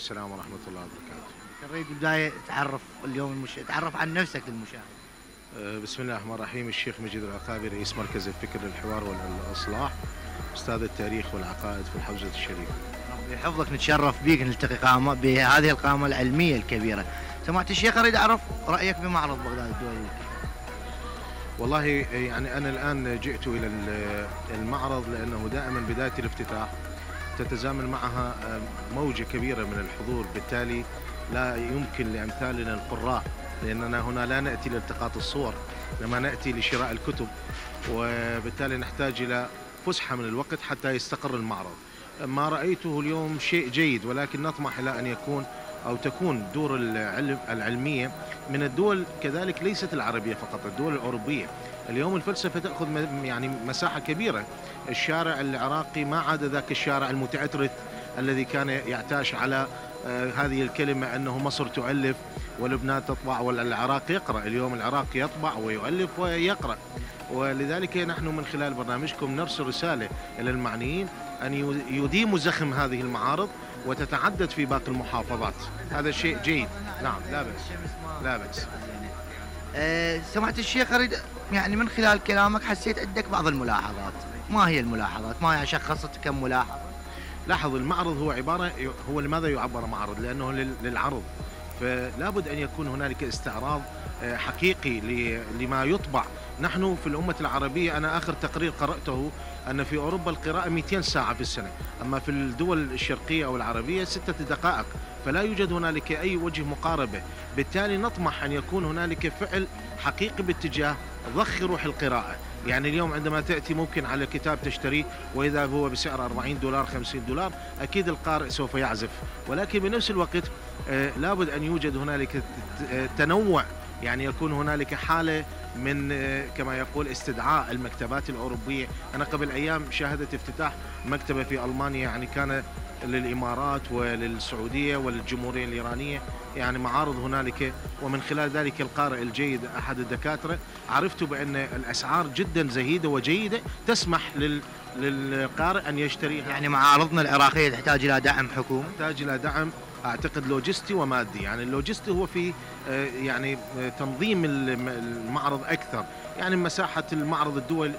السلام ورحمة الله وبركاته. نريد بداية تعرف اليوم المش... تعرف عن نفسك للمشاهد أه، بسم الله الرحمن الرحيم. الشيخ مجيد العقابي رئيس مركز الفكر للحوار والإصلاح أستاذ التاريخ والعقائد في الحوزة الشريفة. ربي يحفظك نتشرف بيك نلتقي قامة بهذه القامة العلمية الكبيرة. سمعت الشيخ أريد أعرف رأيك بمعرض بغداد الدولي والله يعني أنا الآن جئت إلى ال- المعرض لأنه دائما بداية الافتتاح. تتزامن معها أه، موجة كبيرة من الحضور. بالتالي لا يمكن لأمثالنا القراء لأننا هنا لا نأتي لالتقاط الصور لما نأتي لشراء الكتب. وبالتالي نحتاج إلى فسحة من الوقت حتى يستقر المعرض. ما رأيته اليوم شيء جيد ولكن نطمح إلى أن يكون أو تكون دور العلم العلمية من الدول كذلك ليست العربية فقط الدول الأوروبية. اليوم الفلسفة تأخذ يعني مساحة كبيرة. الشارع العراقي ما عاد ذاك الشارع المتعترث الذي كان يعتاش على آه، هذه الكلمة أنه مصر تؤلف ولبنان تطبع والعراق يقرأ. اليوم العراق يطبع ويؤلف ويقرأ. ولذلك نحن من خلال برنامجكم نرسل رسالة إلى المعنيين أن يديموا زخم هذه المعارض وتتعدد في باقي المحافظات. هذا شيء جيد. نعم لا بأس. لا بأس. أه سمعت الشيخ أريد يعني من خلال كلامك حسيت عندك بعض الملاحظات. ما هي الملاحظات؟ ما هي شخصت كم ملاحظة؟ لاحظ المعرض هو عبارة هو لماذا يعبر معرض؟ لأنه لل- للعرض. فلا بد أن يكون هنالك استعراض آه، حقيقي لما يطبع. نحن في الأمة العربية أنا آخر تقرير قرأته أن في أوروبا القراءة 200 ساعة في السنة. أما في الدول الشرقية أو العربية ستة دقائق. فلا يوجد هنالك أي وجه مقاربة. بالتالي نطمح أن يكون هنالك فعل حقيقي باتجاه ضخ روح القراءة. يعني اليوم عندما تأتي ممكن على كتاب تشتريه وإذا هو بسعر 40 دولار 50 دولار أكيد القارئ سوف يعزف. ولكن بنفس الوقت آه، لابد أن يوجد هنالك تنوع يعني يكون هنالك حالة من آه، كما يقول استدعاء المكتبات الأوروبية. أنا قبل أيام شاهدت افتتاح مكتبة في ألمانيا يعني كان للإمارات وللسعودية وللجمهورية الإيرانية. يعني معارض هنالك ومن خلال ذلك القارئ الجيد أحد الدكاترة عرفت بأن الأسعار جدا زهيدة وجيدة تسمح لل للقارئ أن يشتريها. يعني معارضنا العراقية تحتاج إلى دعم حكومي؟ يحتاج إلى دعم أعتقد لوجستي ومادي. يعني اللوجستي هو في آه، يعني آه، تنظيم الم- المعرض أكثر. يعني مساحة المعرض الدول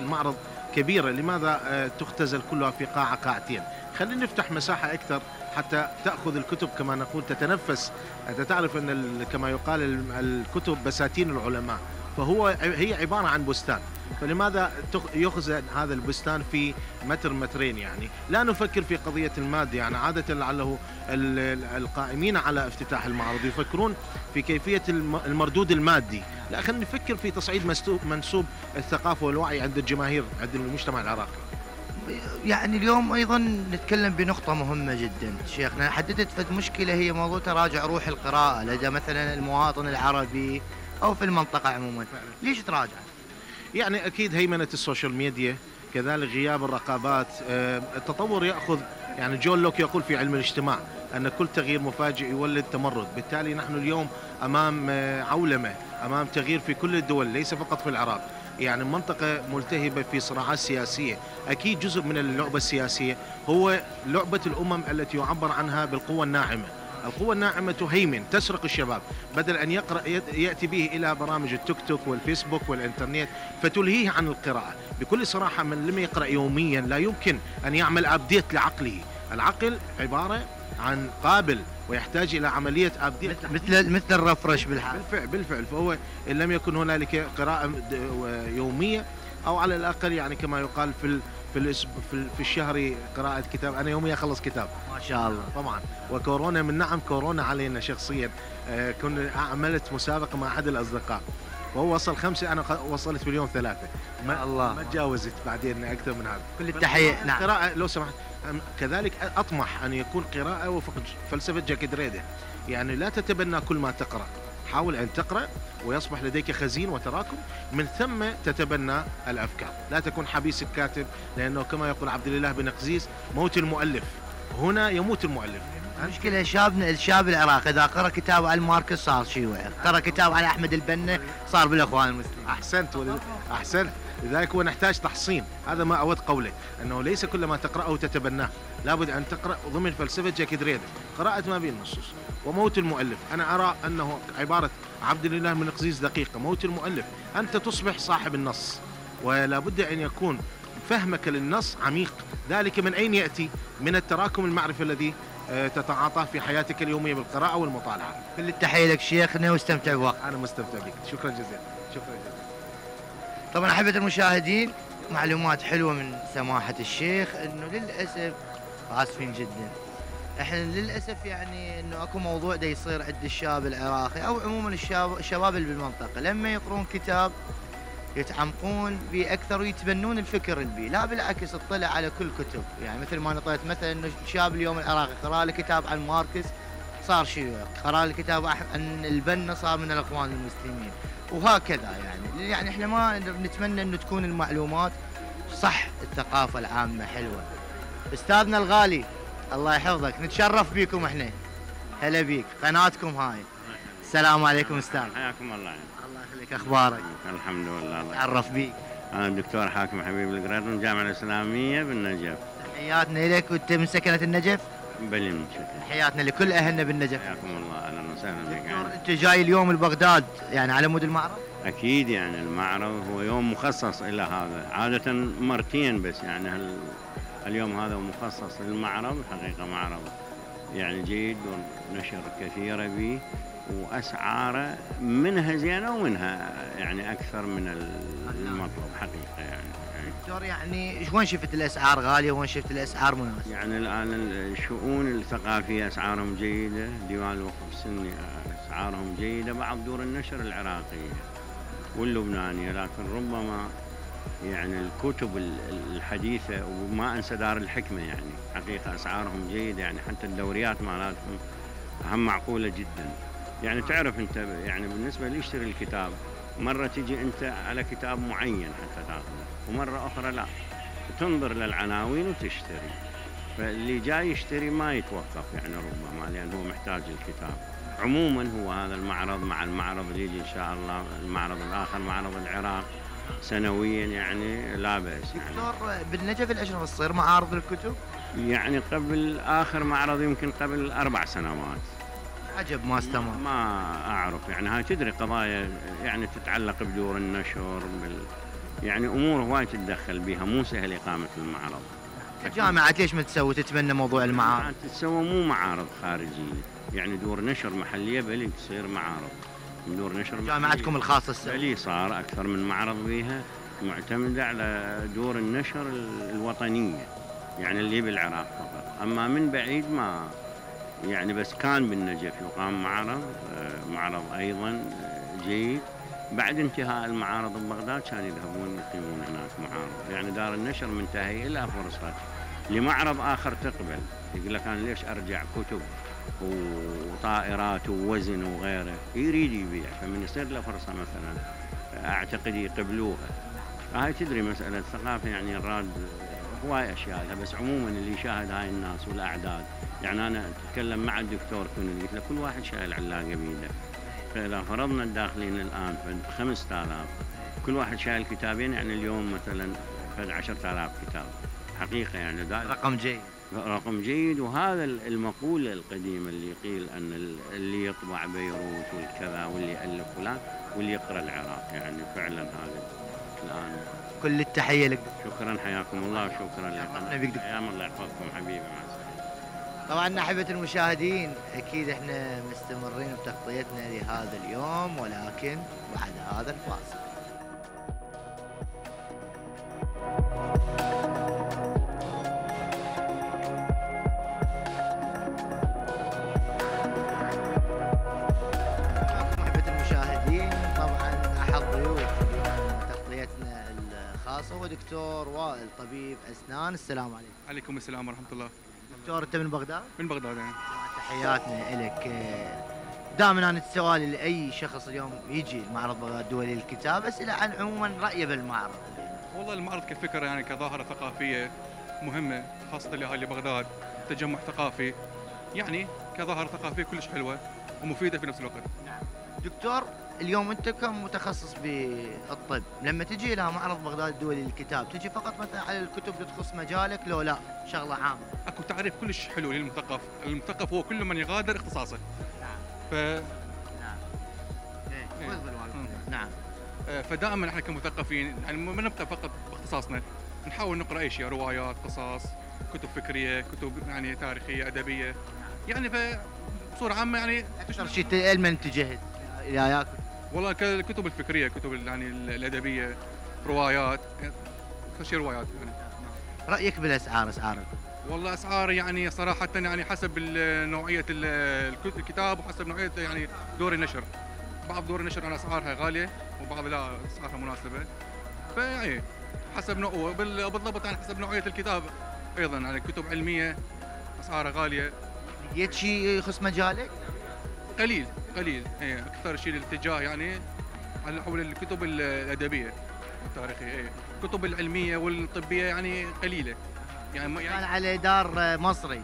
المعرض كبيرة. لماذا آه، تختزل كلها في قاعة قاعتين؟ خلينا نفتح مساحة أكثر حتى تأخذ الكتب. كما نقول تتنفس. أنت تعرف أن كما يقال ال- الكتب بساتين العلماء. فهو هي عبارة عن بستان. فلماذا يخزن هذا البستان في متر مترين يعني؟ لا نفكر في قضية المادة يعني عادة لعله ال- ال- القائمين على افتتاح المعرض يفكرون في كيفية الم- المردود المادي. لا خلينا نفكر في تصعيد منسوب الثقافة والوعي عند الجماهير عند المجتمع العراقي. يعني اليوم أيضا نتكلم بنقطة مهمة جدا. شيخنا حددت فد مشكلة هي موضوع تراجع روح القراءة. لدى مثلا المواطن العربي أو في المنطقة عموما. ليش تراجع؟ يعني أكيد هيمنة ال social media كذلك غياب الرقابات آه، التطور يأخذ يعني جون لوك يقول في علم الاجتماع أن كل تغيير مفاجئ يولد تمرد. بالتالي نحن اليوم أمام آه، عولمة أمام تغيير في كل الدول ليس فقط في العراق. يعني منطقة ملتهبة في صراعات سياسية. أكيد جزء من اللعبة السياسية هو لعبة الأمم التي يعبر عنها بالقوة الناعمة. القوة الناعمة تهيمن تسرق الشباب. بدل أن يقرأ يأتي به إلى برامج التيك توك والفيسبوك والإنترنت فتلهيه عن القراءة. بكل صراحة من لم يقرأ يوميا لا يمكن أن يعمل أبديت لعقله. العقل عبارة عن قابل ويحتاج إلى عملية أبديت مثل مثل الرفرش بالحال. بالفعل بالفعل. فهو إن لم يكن هنالك قراءة د- و- يومية أو على الأقل يعني كما يقال في في في ال- في الشهر قراءة كتاب. أنا يوميا أخلص كتاب. ما شاء الله. طبعا. وكورونا من نعم كورونا علينا شخصيا. آه، كنا عملت مسابقة مع أحد الأصدقاء. وهو وصل خمسة أنا خ- وصلت في اليوم ثلاثة. ما الله. ما تجاوزت بعدين أكثر من هذا. كل التحية. نعم. قراءة لو سمحت كذلك أطمح أن يكون قراءة وفق فلسفة جاك دريدة يعني لا تتبنى كل ما تقرأ. حاول أن تقرأ ويصبح لديك خزين وتراكم من ثم تتبنى الأفكار. لا تكون حبيس الكاتب لأنه كما يقول عبد الله بن قزيز موت المؤلف. هنا يموت المؤلف. المشكلة شابنا الشاب العراقي إذا قرأ كتاب عن ماركس صار شيوعي، قرأ كتاب عن أحمد البنا صار بالإخوان المسلمين. أحسنت. أحسنت. لذلك هو نحتاج تحصين. هذا ما أود قوله أنه ليس كل ما تقرأه تتبناه. لابد أن تقرأ ضمن فلسفة جاكي دريدا قراءة ما بين النصوص. وموت المؤلف. أنا أرى أنه عبارة عبد الله من قزيز دقيقة. موت المؤلف. أنت تصبح صاحب النص. ولا بد أن يكون فهمك للنص عميق. ذلك من أين يأتي؟ من التراكم المعرفي الذي آه، تتعاطاه في حياتك اليومية بالقراءة والمطالعة. كل التحية لك شيخنا واستمتع بوقت أنا مستمتع بك. شكرا جزيلا. شكرا جزيلا. طبعا أحبة المشاهدين معلومات حلوة من سماحة الشيخ إنه للأسف آسفين جدا. إحنا للأسف يعني إنه أكو موضوع دا يصير عند الشاب العراقي أو عموما الشباب اللي بالمنطقة. لما يقرون كتاب يتعمقون به أكثر ويتبنون الفكر البي لا بالعكس اطلع على كل كتب. يعني مثل ما نطيت مثلا إنه شاب اليوم العراقي قرأ له كتاب عن ماركس صار شيوعي قرأ له كتاب عن البنا صار من الاخوان المسلمين. وهكذا يعني. يعني إحنا ما نتمنى إنه تكون المعلومات صح الثقافة العامة حلوة. أستاذنا الغالي الله يحفظك نتشرف بكم إحنا. هلا بيك قناتكم هاي. السلام عليكم أستاذ. حياكم الله. الله يخليك أخبارك؟ الحمد لله الله تعرف بيك. أنا الدكتور حاكم حبيب القريض من الجامعة الإسلامية بالنجف. تحياتنا لك وأنت من سكنة النجف؟ بلي من شكل تحياتنا لكل أهلنا بالنجف. حياكم الله أهلا وسهلا بك دكتور يعني. أنت جاي اليوم لبغداد يعني على مود المعرض؟ أكيد يعني المعرض هو يوم مخصص إلى هذا. عادة مرتين بس يعني هال اليوم هذا مخصص للمعرض حقيقة معرض يعني جيد ونشر كثيرة به وأسعاره منها زينة ومنها يعني أكثر من المطلوب حقيقة يعني. دكتور يعني وين شفت الأسعار غالية؟ وين شفت الأسعار مناسبة؟ يعني الآن الشؤون الثقافية أسعارهم جيدة، ديوان الوقف السني أسعارهم جيدة، بعض دور النشر العراقية واللبنانية، لكن ربما يعني الكتب الحديثة وما أنسى دار الحكمة يعني. حقيقة أسعارهم جيدة يعني حتى الدوريات مالتهم هم معقولة جدا. يعني تعرف أنت يعني بالنسبة اللي يشتري الكتاب مرة تجي أنت على كتاب معين حتى تأخذه ومرة أخرى لا. تنظر للعناوين وتشتري. فاللي جاي يشتري ما يتوقف يعني ربما لأن هو محتاج الكتاب. عموما هو هذا المعرض مع المعرض اللي يجي إن شاء الله المعرض الآخر معرض العراق. سنويا يعني لا بأس يعني. دكتور بالنجف الاشرف تصير معارض الكتب؟ يعني قبل آخر معرض يمكن قبل أربع سنوات. عجب ما استمر. ما أعرف يعني هاي تدري قضايا يعني تتعلق بدور النشر بال يعني أمور هواي تتدخل بها مو سهل إقامة المعرض. الجامعة ليش ما تسوي تتبنى موضوع المعارض؟ تسوى مو معارض خارجية. يعني دور نشر محلية بلي تصير معارض. دور نشر جامعتكم الخاصة بلي صار أكثر من معرض بها معتمدة على دور النشر الوطنية يعني اللي بالعراق فقط. أما من بعيد ما يعني بس كان بالنجف يقام معرض آه، معرض أيضا آه، جيد. بعد انتهاء المعارض ببغداد كانوا يذهبون يقيمون هناك معارض. يعني دار النشر منتهي إلى فرصة لمعرض آخر تقبل. يقول لك أنا ليش أرجع كتب؟ وطائرات ووزن وغيره. يريد يبيع فمن يصير له فرصة مثلا أعتقد يقبلوها. هاي تدري مسألة الثقافة يعني الراد هواي أشياء لها بس عموما اللي يشاهد هاي الناس والأعداد. يعني أنا أتكلم مع الدكتور كوني قلت له كل واحد شايل علاقة بيده. فإذا فرضنا الداخلين الآن فد 5000 كل واحد شايل كتابين يعني اليوم مثلا فد 10000 كتاب. حقيقة يعني رقم جيد. رقم جيد. وهذا المقولة القديمة اللي يقيل أن اللي يطبع بيروت والكذا واللي يألف فلان واللي يقرأ العراق. يعني فعلا هذا الآن. كل التحية لك. شكرا. حياكم الله. وشكرا لكم أيام الله. يحفظكم حبيبي. مع السلامة. طبعا أحبة المشاهدين أكيد إحنا مستمرين بتغطيتنا لهذا اليوم ولكن بعد هذا الفاصل. هو دكتور وائل طبيب أسنان. السلام عليكم. عليكم السلام ورحمة الله. دكتور أنت من بغداد؟ من بغداد يعني تحياتنا لك دائما أنا سؤالي لاي شخص اليوم يجي المعرض بغداد الدولي للكتاب أسئلة عن عموما رأيه بالمعرض. والله المعرض كفكرة يعني كظاهرة ثقافية مهمة خاصة لأهالي بغداد تجمع ثقافي. يعني كظاهرة ثقافية كلش حلوة ومفيدة في نفس الوقت. دكتور اليوم انت كمتخصص بالطب؟ لما تجي إلى معرض بغداد الدولي للكتاب تجي فقط مثلا على الكتب اللي تخص مجالك؟ لو لا شغلة عامة. أكو تعريف كلش حلو للمثقف. المثقف هو كل من يغادر اختصاصه. ف نعم. إيه. تفضل والد. مم. نعم. آه، فدائما إحنا كمثقفين يعني ما نبقى فقط باختصاصنا. نحاول نقرأ أي شيء روايات قصص كتب فكرية كتب يعني تاريخية أدبية. يعني ف بصورة عامة يعني أكثر شيء ت- لمن اتجهت إلى ياكل والله الكتب الفكرية كتب يعني ال- الأدبية روايات أكثر شيء روايات يعني. رأيك بالأسعار اسعارك والله أسعار يعني صراحة يعني حسب نوعية ال- الكت- الكتاب وحسب نوعية يعني دور النشر. بعض دور النشر أنا أسعارها غالية وبعض لا أسعارها مناسبة. فاي حسب نوع بالضبط يعني حسب نوعية الكتاب أيضا. يعني كتب علمية أسعارها غالية. لقيت شيء يخص مجالك؟ قليل قليل. اي أكثر شيء الاتجاه يعني على حول الكتب ال- الأدبية والتاريخيه اي الكتب العلمية والطبية يعني قليلة. يعني ما- كان يعني على دار مصري.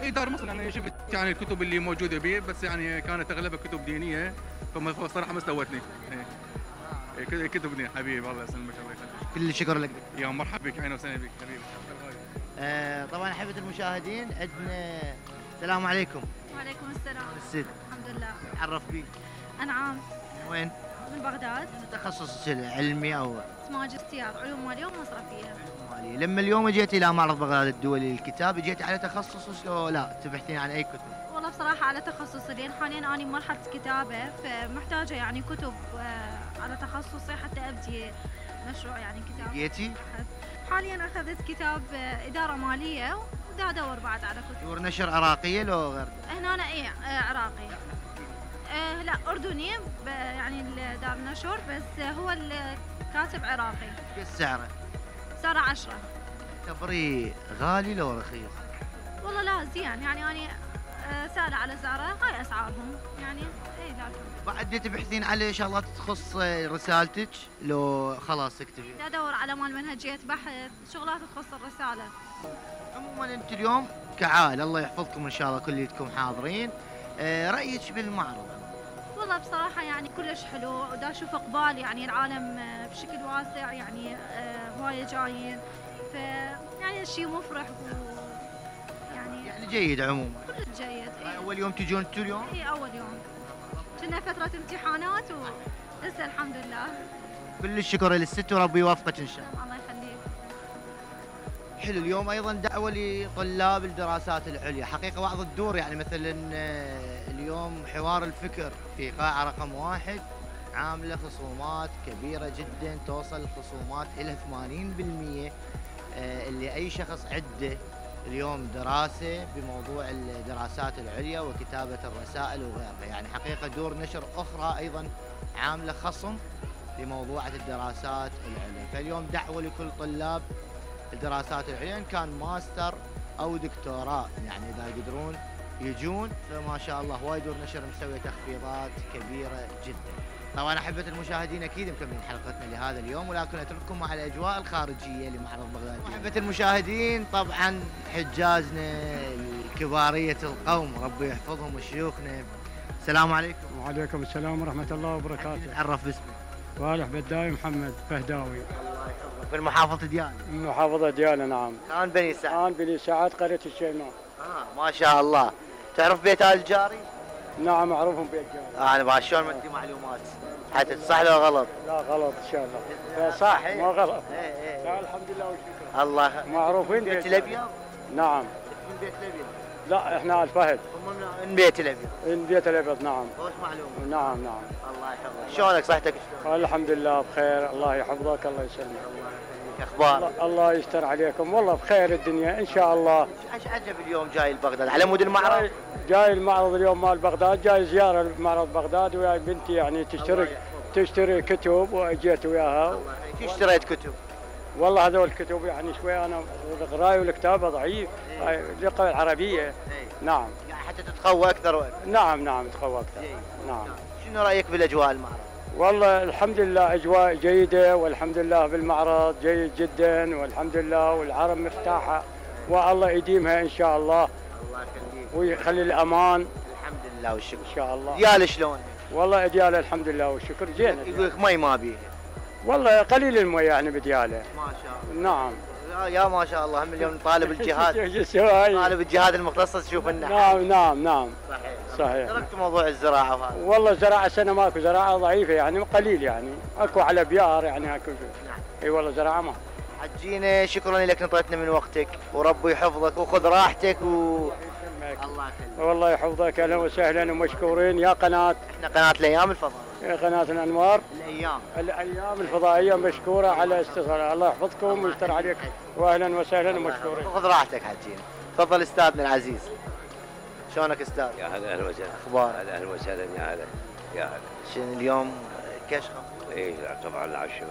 اي دار مصر أنا شفت يعني الكتب اللي موجودة به بس يعني كانت أغلبها كتب دينية. فما صراحة ما استوتني. إيه. إيه، كتب دينية. حبيبي الله يسلمك الله يخليك. كل الشكر لك. يا مرحبا بك أهلا وسهلا بك حبيبي. آه طبعا احبة المشاهدين عندنا السلام عليكم. وعليكم السلام. السيد. الحمد لله. تعرف بيك. أنعام. وين؟ من بغداد. تخصص علمي أو؟ ماجستير. علوم ماليه ومصرفيه مالي. لما اليوم جيت إلى معرض بغداد الدولي للكتاب جيت على تخصص لو لا؟ تبحثين عن أي كتب؟ والله بصراحة على تخصصي. لأن حاليا أنا بمرحله كتابة فمحتاجة يعني كتب آه، على تخصصي حتى أبدي مشروع يعني كتاب. لقيتي؟ حاليا أخذت كتاب آه، إدارة مالية ودا أدور بعد على كتب. دور نشر عراقية لو غير. هنا أنا إيه آه، عراقي آه، لا أردني يعني دار نشر بس هو الكاتب عراقي. كيف سعره؟ سعره عشرة. تبري غالي لو رخيص؟ والله لا زين. يعني أنا آه، سألة على سعره هاي أسعارهم. يعني إي لكن بعد تبحثين على شغلات تخص رسالتك لو خلاص تكتبي دا أدور على مال منهجية بحث شغلات تخص الرسالة. عموما أنت اليوم كعائلة الله يحفظكم إن شاء الله كليتكم حاضرين. آه، رأيك بالمعرض؟ والله بصراحة يعني كلش حلو ودا أشوف إقبال يعني العالم آه، بشكل واسع يعني آه، هواية جايين. ف يعني شيء مفرح و يعني يعني جيد عموما. كلش جيد إي. أول يوم تجون أنتوا اليوم إي أول يوم. كنا فترة امتحانات ولسه الحمد لله. كل الشكر للست وربي يوفقك إن شاء الله. الله يخليك. حلو اليوم أيضا دعوة لطلاب الدراسات العليا. حقيقة بعض الدور يعني مثلا آه، اليوم حوار الفكر في قاعة رقم واحد عاملة خصومات كبيرة جدا توصل الخصومات إلى 80% آه، اللي أي شخص عنده اليوم دراسة بموضوع الدراسات العليا وكتابة الرسائل وغيرها. يعني حقيقة دور نشر أخرى أيضا عاملة خصم لموضوعة الدراسات العليا. فاليوم دعوة لكل طلاب الدراسات العليا كان ماستر أو دكتوراه. يعني إذا يقدرون يجون فما شاء الله وايد دور نشر مسوي تخفيضات كبيرة جدا. طبعا أحبة المشاهدين أكيد مكملين حلقتنا لهذا اليوم ولكن أترككم مع الأجواء الخارجية لمعرض بغداد أحبة المشاهدين طبعا حجازنا الكبارية القوم ربي يحفظهم وشيوخنا. السلام عليكم. وعليكم السلام ورحمة الله وبركاته. نتعرف باسمك. صالح بداي محمد فهداوي. في المحافظة من محافظة ديالى نعم. كان بني سعد. الآن بني سعد قرية الشيماء. آه ما شاء الله. تعرف بيت آل الجاري؟ نعم معروف بيت جاري. أنا بعد شلون مدي معلومات. حتى صح لو غلط؟ لا غلط إن شاء الله. صح. ما غلط. إيه إيه لا الحمد لله والشكر. الله. معروفين بيت الأبيض؟ نعم. من بيت الأبيض؟ لا إحنا الفهد هم من بيت الأبيض. من بيت الأبيض نعم. خوش معلومة؟ نعم نعم. الله يحفظك. شلونك؟ صحتك شلون؟ الحمد لله بخير. الله يحفظك الله يسلمك. أخبارك؟ الله- يستر عليكم. والله بخير الدنيا إن شاء الله. إيش عجب اليوم جاي لبغداد على مود المعرض؟ جاي, المعرض اليوم مال بغداد جاي زيارة لمعرض بغداد وياي بنتي يعني تشتري تشتري كتب وأجيت وياها. كيف اشتريت كتب؟ والله هذول الكتب يعني شوي أنا القرايه والكتابة ضعيف. اللغة العربيه إيه. نعم. يعني حتى تتقوى أكثر وأكثر. نعم نعم تقوى أكثر. جيد. نعم. شنو رأيك بالأجواء المعرض؟ والله الحمد لله أجواء جيدة والحمد لله بالمعرض جيد جدا والحمد لله والعرب مرتاحة والله يديمها إن شاء الله. الله يخليك. ويخلي الأمان. الحمد لله والشكر. إن شاء الله. ديال شلون؟ والله دياله الحمد لله والشكر. زين يقول لك مي ما بيه والله قليل المي يعني بدياله. ما شاء الله. نعم. يا- يا ما شاء الله هم اليوم طالب الجهاد. طالب الجهاد المختص تشوف النحل نعم نعم نعم. صحيح. صحيح. تركت موضوع الزراعة وهذا. والله زراعة سنة ماكو زراعة ضعيفة يعني قليل يعني. أكو على بيار يعني أكو نعم. إي والله زراعة ما. حجينا شكرا لك نطيتنا من وقتك. وربي يحفظك وخذ راحتك و الله يخليك. والله يحفظك أهلا وسهلا ومشكورين. يا قناة. إحنا قناة الأيام الفضاء. قناة الأنوار. الأيام. الأيام الفضائية مشكورة على استثمار الله يحفظكم ويستر عليك. واهلا وسهلا ومشكورين. خذ راحتك حجينا تفضل استاذنا العزيز. شلونك أستاذ؟ يا هلا أهلا وسهلا. أخبارك؟ هلا أهلا وسهلا يا هلا. يا هلا. شنو اليوم؟ كشخة؟ إيه لا طبعا العشاء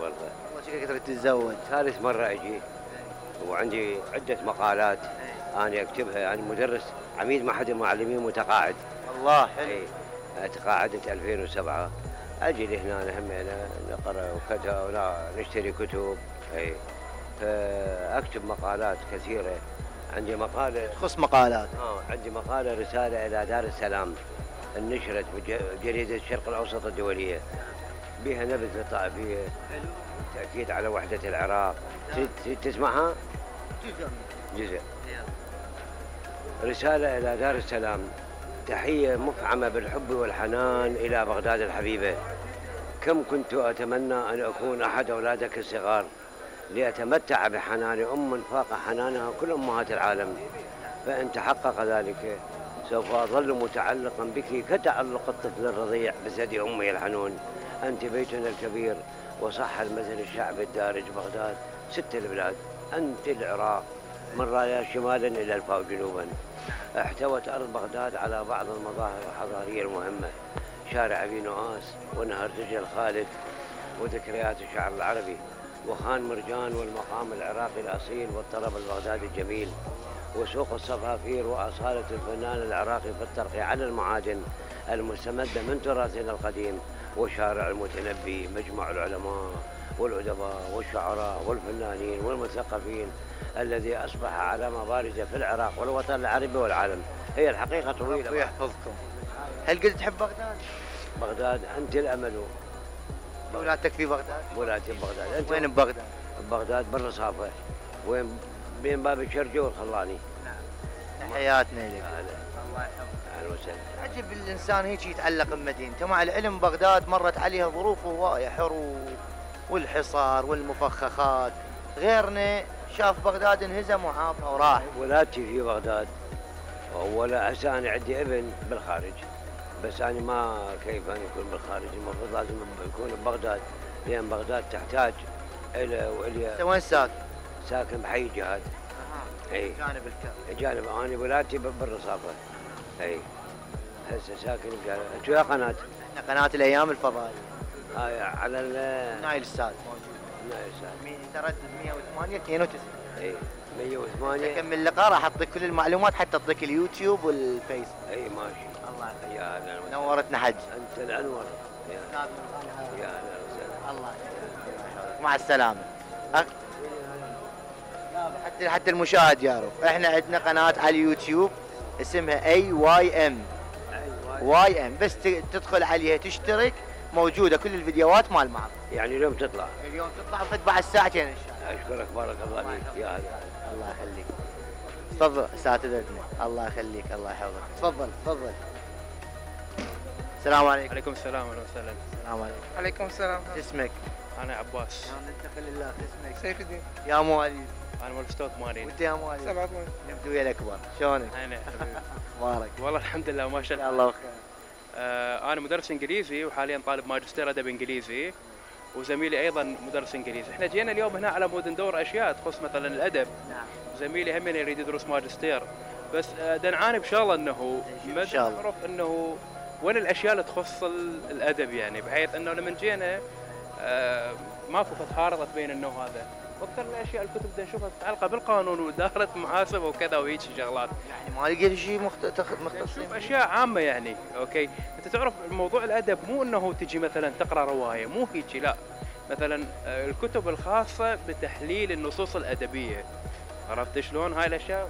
والله. والله شكلك تريد تتزوج. ثالث مرة أجي. وعندي عدة مقالات أنا أكتبها. أنا مدرس عميد معهد المعلمين متقاعد. الله حلو. إيه. تقاعدت 2007 أجي لهنا هم هنا نقرأ وكذا ولا نشتري كتب. إي. فأكتب مقالات كثيرة. عندي مقالة تخص مقالات. آه عندي مقالة رسالة إلى دار السلام. نشرت بجريدة الشرق الأوسط الدولية. بها نبذ لطائفية تأكيد على وحدة العراق. ت- تسمعها؟ جزء. رسالة إلى دار السلام. تحية مفعمة بالحب والحنان إلى بغداد الحبيبة. كم كنت أتمنى أن أكون أحد أولادك الصغار لأتمتع بحنان أم فاق حنانها كل أمهات العالم. فإن تحقق ذلك سوف أظل متعلقا بك كتعلق الطفل الرضيع بثدي أمه الحنون. أنت بيتنا الكبير وصح المثل الشعبي الدارج بغداد. ست البلاد أنت العراق من رأيا شمالا إلى الفاو جنوبا. احتوت أرض بغداد على بعض المظاهر الحضارية المهمة. شارع أبي نواس ونهر دجل خالد وذكريات الشعر العربي وخان مرجان والمقام العراقي الأصيل والطرب البغدادي الجميل وسوق الصفافير وأصالة الفنان العراقي في الترقي على المعادن المستمدة من تراثنا القديم وشارع المتنبي مجمع العلماء والأدباء والشعراء والفنانين والمثقفين الذي أصبح علامة بارزة في العراق والوطن العربي والعالم. هي الحقيقة طويلة. يحفظكم. هل قلت تحب بغداد؟ بغداد أنت الأمل. ولادتك في بغداد؟ ولاتي بغداد. أنت وين ببغداد؟ بغداد بالرصافة وين؟ بين باب الشرجة والخلاني. تحياتنا لك. أهلا أهلا وسهلا. عجب الإنسان هيك يتعلق بمدينته. مع العلم بغداد مرت عليها ظروف هوايه حروب والحصار والمفخخات. غيرنا شاف بغداد انهزم وعابها وراح ولادتي في بغداد. ولا هسه أنا عندي ابن بالخارج. بس أنا ما كيف أنا اكون بالخارج؟ المفروض لازم يكون ببغداد. لأن بغداد تحتاج إلى أنت والي وين ساكن؟ ساكن بحي جهاد. إي. جانب الكعبة. جانب. أنا ولادتي بالرصافة. إي. هسه ساكن بجانب يا قناة؟ إحنا قناة الأيام الفضائية. هاي على ال نايل سات تردد 108 92 إي 108 كمل اللقاء راح اعطيك كل المعلومات حتى اعطيك اليوتيوب والفيس إي ماشي. الله يخليك. يا هلا وسهلا. نورتنا حج. أنت الأنور. يا يا هلا وسهلا. الله. مع السلامة. أخ- حتى حتى المشاهد يعرف إحنا عندنا قناة على اليوتيوب اسمها A Y M Y M. بس تدخل عليها تشترك موجودة كل الفيديوهات مال معرض يعني اليوم تطلع. اليوم تطلع بعد ساعتين إن شاء الله. أشكرك بارك الله فيك. يا هلا. الله يخليك. تفضل. اساتذتنا الله يخليك. الله يحفظك. تفضل تفضل. السلام عليكم. عليكم السلام أهلا وسهلا السلام عليكم. عليكم السلام. اسمك؟ أنا عباس. ننتقل لله اسمك؟ سيف الدين. يا مواليد أنا مال ستوك مارين وانت يا مواليد سبعة ثمان نبدو ويا الأكبر. شلونك؟ أنا حبيبي. مبارك. والله الحمد لله ما شاء الله. الله بخير. آه أنا مدرس إنجليزي وحاليا طالب ماجستير أدب إنجليزي. وزميلي أيضا مدرس إنجليزي. إحنا جينا اليوم هنا على مود ندور أشياء تخص مثلا الأدب. نعم. زميلي هم يريد يدرس ماجستير. بس آه دنعاني إنه ما شاء الله. نعرف إنه وين الأشياء اللي تخص ال- الأدب يعني بحيث إنه لما جينا آه ماكو فت خارطه تبين إنه هذا. وأكثر الاشياء الكتب بدنا نشوفها متعلقه بالقانون واداره محاسبه وكذا وهيك شغلات. يعني ما لقيت شيء مختص نشوف أشياء عامة يعني أوكي؟ أنت تعرف موضوع الأدب مو إنه تجي مثلا تقرأ رواية مو هيك لا. مثلا آه، الكتب الخاصة بتحليل النصوص الأدبية. عرفت شلون؟ هاي الأشياء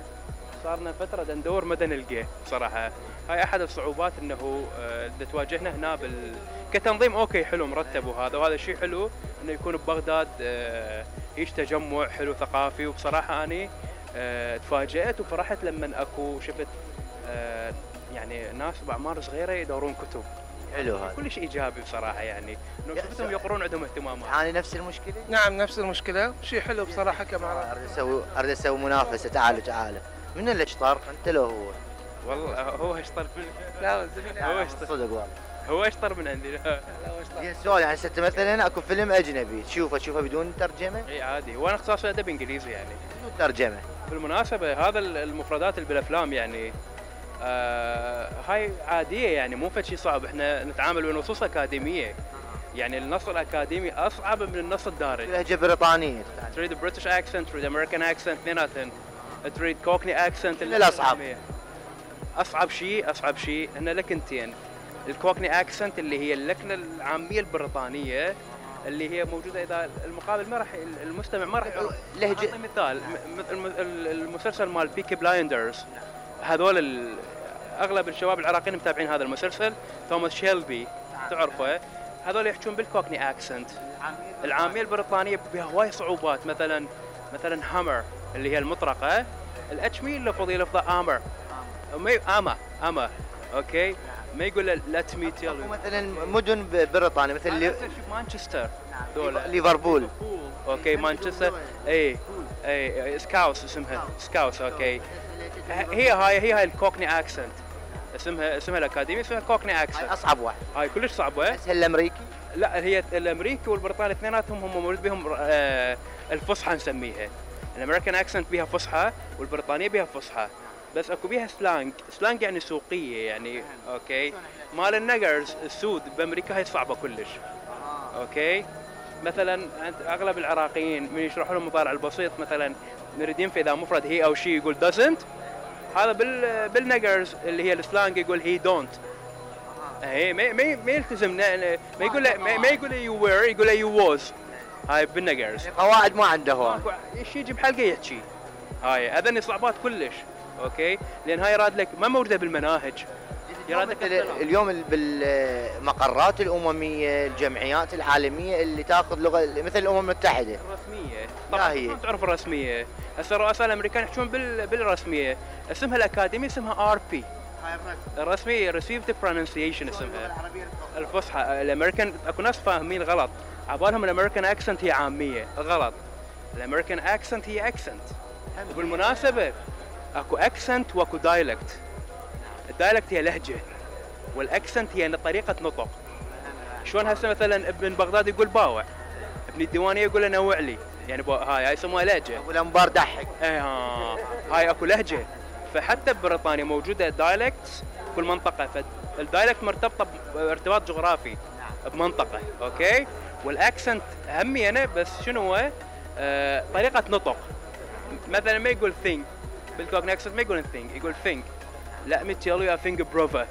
صارنا فترة ندور مدى نلقاه صراحة هاي أحد الصعوبات إنه آه، اللي تواجهنا هنا بال... كتنظيم أوكي حلو مرتب وهذا وهذا شيء حلو إنه يكون ببغداد آه، هيج تجمع حلو ثقافي. وبصراحة أني آه، تفاجأت وفرحت لما أكو شفت آه، يعني ناس بأعمار صغيرة يدورون كتب. حلو هذا. كل شيء إيجابي بصراحة يعني. إنه شفتهم يقرون عندهم اهتمامات. تعاني نفس المشكلة؟ نعم نفس المشكلة. شيء حلو بصراحة كمان. أريد أسوي أريد أسوي منافسة. تعالوا تعالوا من اللي اشطر؟ انت لو هو. والله هو اشطر من لا زميلي هو اشطر. صدق والله. هو اشطر من عندي لا. زين سؤال يعني هسه مثلا اكو فيلم أجنبي تشوفه تشوفه بدون ترجمة؟ إي عادي. وأنا اختصاصي أدب إنجليزي يعني. بدون ترجمة. بالمناسبة هذا المفردات اللي بالأفلام يعني آه هاي عادية يعني مو فد شيء صعب. إحنا نتعامل بنصوص أكاديمية. يعني النص الأكاديمي أصعب من النص الدارج. لهجه بريطانية. تريد British accent تريد American accent اثنيناتهم. تريد Cockney accent من الأصعب؟ أصعب. شيء أصعب شيء. ان لكنتين ال Cockney accent اللي هي اللكنه العامية البريطانية اللي هي موجودة إذا المقابل ما راح المستمع ما راح لهجة. أعطي مثال. المسلسل مال Peaky Blinders هذول أغلب الشباب العراقيين متابعين هذا المسلسل. Thomas Shelby تعرفه؟ هذول يحجون بال Cockney accent العامية البريطانية بها هواي صعوبات. مثلا مثلا hammer اللي هي المطرقة. ال H ما يلفظ يلفظه 'ammer. اما اما okay. ما يقول let me tell مثلا مدن بريطانيا مثل لي- مانشستر. دولة ليفربول. okay مانشستر. اي اي Scouse اسمها. Scouse. okay. هي هاي هي هاي ال Cockney accent. اسمها اسمها الاكاديمي اسمها Cockney accent. أصعب واحد. هاي كلش صعبه اسهل الأمريكي. لا هي الأمريكي والبريطاني اثنيناتهم هم مولود بهم آه، الفصحى نسميها. ال American accent بيها فصحى والبريطانية بيها فصحى. بس أكو بيها slang slang يعني سوقية يعني okay مال ال niggers السود بأمريكا هاي صعبة كلش. okay مثلا أغلب العراقيين من يشرحوا لهم المضارع البسيط مثلا نريد ينفي إذا مفرد he أو she يقول doesn't. هذا بال بال niggers اللي هي ال slang يقول he don't اي ما ما يلتزم ما يقول ما يقول you were يقول you was هاي بال niggers قواعد ما عنده هو إيش يجي بحلقة يحكي هاي هذني صعوبات كلش. okay؟ لأن هاي يراد لك ما موجودة بالمناهج. اليوم ال- بالمقرات الأممية الجمعيات العالمية اللي تأخذ لغة مثل الأمم المتحدة. الرسمية. طبعا هي. ما تعرف الرسمية. هسه الرؤساء الأمريكان يحكون بال... بالرسمية. اسمها الاكاديمي اسمها RP. الرسمية. received pronunciation اسمها. الفصحى. الأمريكان أكو ناس فاهمين غلط. عبالهم ال American accent هي عامية. غلط ال American accent هي accent وبالمناسبة أكو accent وأكو dialect ال dialect هي لهجة وال accent هي طريقة نطق. شلون هسه مثلا ابن بغداد يقول باوع؟ ابن الديوانية يقول نوع لي يعني. هاي هاي يسموها لهجة. أبو الأنبار دحق اي ها. هاي أكو لهجة. فحتى ببريطانيا موجودة dialects كل منطقة. فال dialect مرتبطة بارتباط جغرافي بمنطقة. okay؟ وال accent همي أنا بس شنو هو؟ آه طريقة نطق. مثلا ما يقول think بال Cockney accent ما يقول think يقول fink. Let me tell you a thing brother.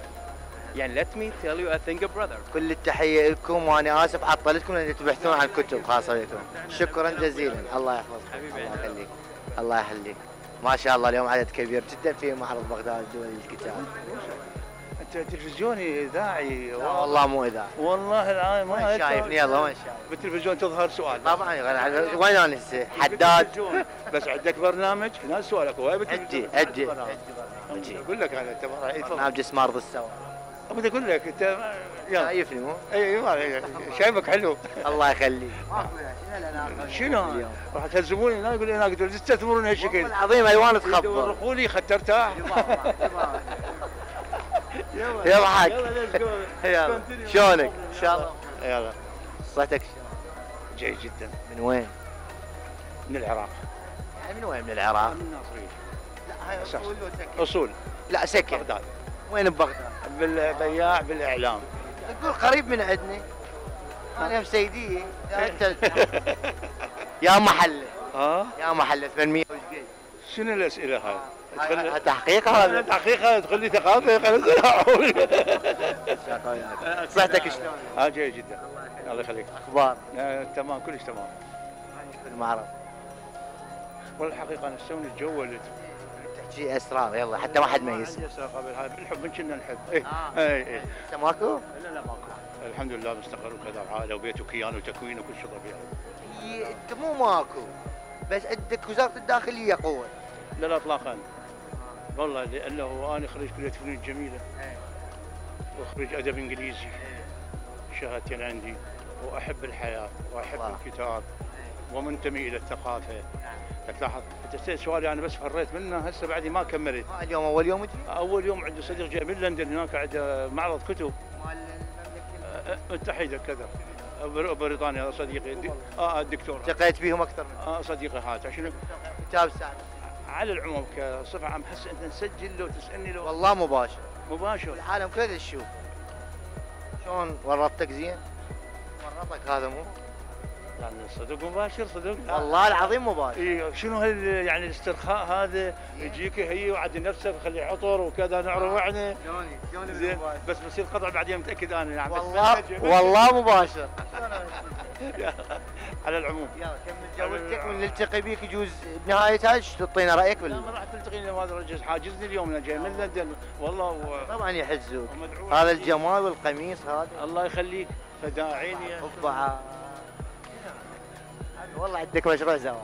يعني let me tell you a thing brother. كل التحية لكم وأنا آسف عطلتكم لأن تبحثون عن كتب خاصة بكم. شكرا جزيلا. الله يحفظك. حبيبي. الله يخليك. الله يخليك. ما شاء الله اليوم عدد كبير جدا في معرض بغداد دول الكتاب. انت تلفزيوني إذاعي. لا والله مو اذا والله العظيم وين ما شايفني يلا وين شايف. بالتلفزيون تظهر سؤال. طبعا وين أنا هسه حداد. بس عندك برنامج؟ هنا سؤالك. هو عندي عندي أقول لك أنا انت برنامج اسمه أرض السوا بدي أقول لك أنت يلا. شايفني مو؟ اي ما- شايفك حلو. الله يخليك. شنو؟ راح تهزموني هنا يقول لي هناك دول تستثمرون هالشكل. العظيم الوان تخبط يورقوا لي خد ترتاح يضحك يلا شلونك؟ إن شاء الله. يلا. صحتك جيد جدا. من وين؟ من العراق. يعني من وين من العراق؟ من الناصريه لا هاي سكن؟ أصول لا سكن. بغداد. وين ببغداد؟ بالبياع بالإعلام. تقول قريب من عندنا أنا مسيديه يا محلة. ها؟ يا محلة 800 وش قد؟ شنو الأسئلة هاي؟ هاي- هاي تقول تحقيق هذا هذا تحقيقها تقول لي ثقافه صحتك شلون؟ جيد جدا. الله يخليك. أخبار؟ آه، تمام كلش تمام. المعرض. والحقيقة أنا استوني اتجولت شي أسرار يلا حتى ما حد ميز عندي قبل هاي بالحب من كنا نحب. اي. اي اي ماكو؟ لا لا ماكو. الحمد لله مستقر وكذا وعائله وبيت وكيان وتكوين وكل شيء طبيعي. إنت مو ماكو بس عندك وزارة الداخلية قوة. لا لا اطلاقا. والله لأنه أنا خريج كلية فنون جميلة. وخريج أدب إنجليزي. شهادتين عندي. وأحب الحياة وأحب الله. الكتاب. ومنتمي إلى الثقافة. تلاحظ أنت سؤالي أنا بس فريت منه هسه بعدي ما كملت. اليوم أول يوم تجي؟ أول يوم عندي صديق جاي من لندن هناك عنده معرض كتب. مال المملكة. أه، متحده كذا. بر- بريطانيا صديقي. آه الدكتور. التقيت بيهم أكثر من آه صديقي هذا عشان كتاب الساعة على العموم كصفة عامة هسه أنت نسجل له وتسالني له والله مباشر. مباشر. العالم كله تشوف شلون ورطتك زين؟ ورطك هذا مو؟ يعني صدق مباشر صدق. والله العظيم مباشر. إي شنو هال يعني الاسترخاء هذا؟ يجيك هي وعدل نفسك خلي عطر وكذا نعرف إحنا. شلوني؟ شلوني زين. بس بصير قطع بعدين متأكد أنا. يعني والله والله مباشر. على العموم. يلا كمل جولتك ونلتقي بيك يجوز بنهايه هاي تعطينا رأيك لا بال ما راح تلتقيني هذا الرجل حاجزني اليوم أنا جاي من لندن والله و... طبعا يحزوك. هذا الجمال والقميص هذا. الله يخليك. فداعيني يا قبعه والله عندك مشروع زواج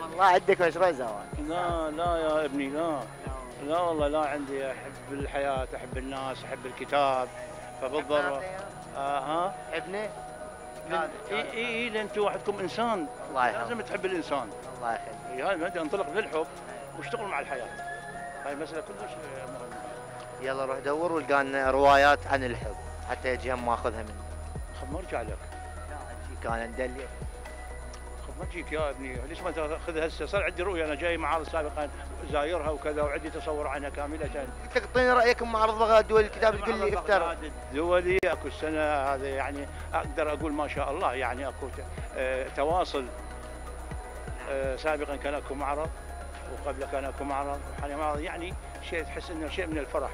والله عندك مشروع زواج لا لا يا ابني لا. لا والله لا عندي. أحب الحياة أحب الناس أحب الكتاب. فبالضرورة. آه ها؟ ابني اي اي أنتم وحدكم إنسان. الله لازم تحب الإنسان. الله يخليك هاي المبدا انطلق بالحب واشتغل مع الحياة. هاي مسألة كلش مهمه يلا روح دور والقى لنا روايات عن الحب حتى يجي هم ماخذها خب ما أرجع لك. كان ندلي ما تجيك يا ابني ليش ما تاخذها هسه؟ صار عندي رؤيه أنا جاي معارض سابقا زايرها وكذا وعندي تصور عنها كاملة قلت لك اعطيني رايك بمعرض بغداد دول الكتاب تقول لي بغداد. الدولي أكو السنة هذا يعني أقدر أقول ما شاء الله يعني أكو آه، تواصل. آه، سابقا كان أكو معرض وقبل كان أكو معرض. وحاليا معرض يعني شيء تحس إنه شيء من الفرح.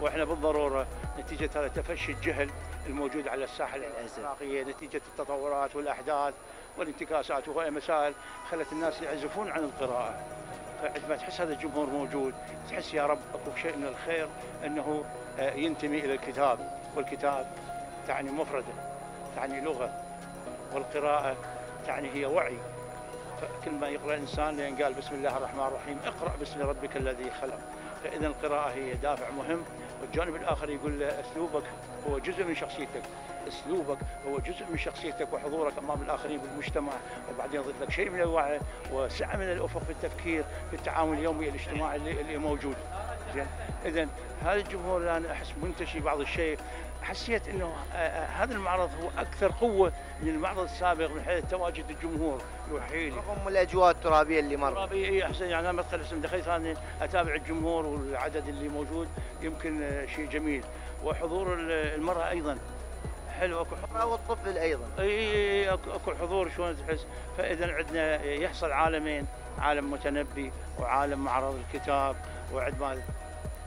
وإحنا بالضرورة نتيجة هذا تفشي الجهل الموجود على الساحة العراقية نتيجة التطورات والأحداث. والانتكاسات وهي مسائل خلت الناس يعزفون عن القراءة. فعندما تحس هذا الجمهور موجود تحس يا رب أكو شيء من الخير أنه آه، ينتمي إلى الكتاب والكتاب تعني مفردة تعني لغة والقراءة تعني هي وعي. فكل ما يقرأ الإنسان لأن قال بسم الله الرحمن الرحيم اقرأ باسم ربك الذي خلق. فإذا القراءة هي دافع مهم والجانب الآخر يقول له أسلوبك هو جزء من شخصيتك. أسلوبك هو جزء من شخصيتك وحضورك أمام الآخرين بالمجتمع وبعدين يضيف لك شيء من الوعي وسعة من الأفق في التفكير في التعامل اليومي الاجتماعي اللي, اللي موجود. زين. اذا هذا الجمهور اللي أنا أحس منتشي بعض الشيء. حسيت إنه آه، آه، هذا المعرض هو أكثر قوة من المعرض السابق من حيث تواجد الجمهور لي رغم الأجواء الترابية اللي مرت. ترابي اي أحسن يعني أنا اسم دخلت أنا أتابع الجمهور والعدد اللي موجود يمكن آه، شيء جميل. وحضور ال- المرأة أيضا. حلو أكو حضور. والطفل أيضا. إي أكو حضور شلون تحس؟ فإذا عندنا يحصل عالمين عالم متنبي وعالم معرض الكتاب وعندما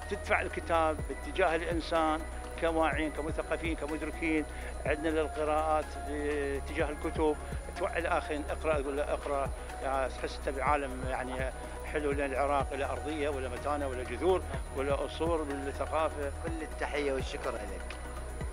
تدفع الكتاب باتجاه الإنسان كواعين كمثقفين كمدركين. عندنا للقراءات باتجاه الكتب. توعي الآخرين اقرأ يقول له اقرأ. يعني تحس تبي عالم يعني حلو لأن العراق له أرضية ولا متانة ولا جذور ولا أصول بالثقافه كل التحية والشكر لك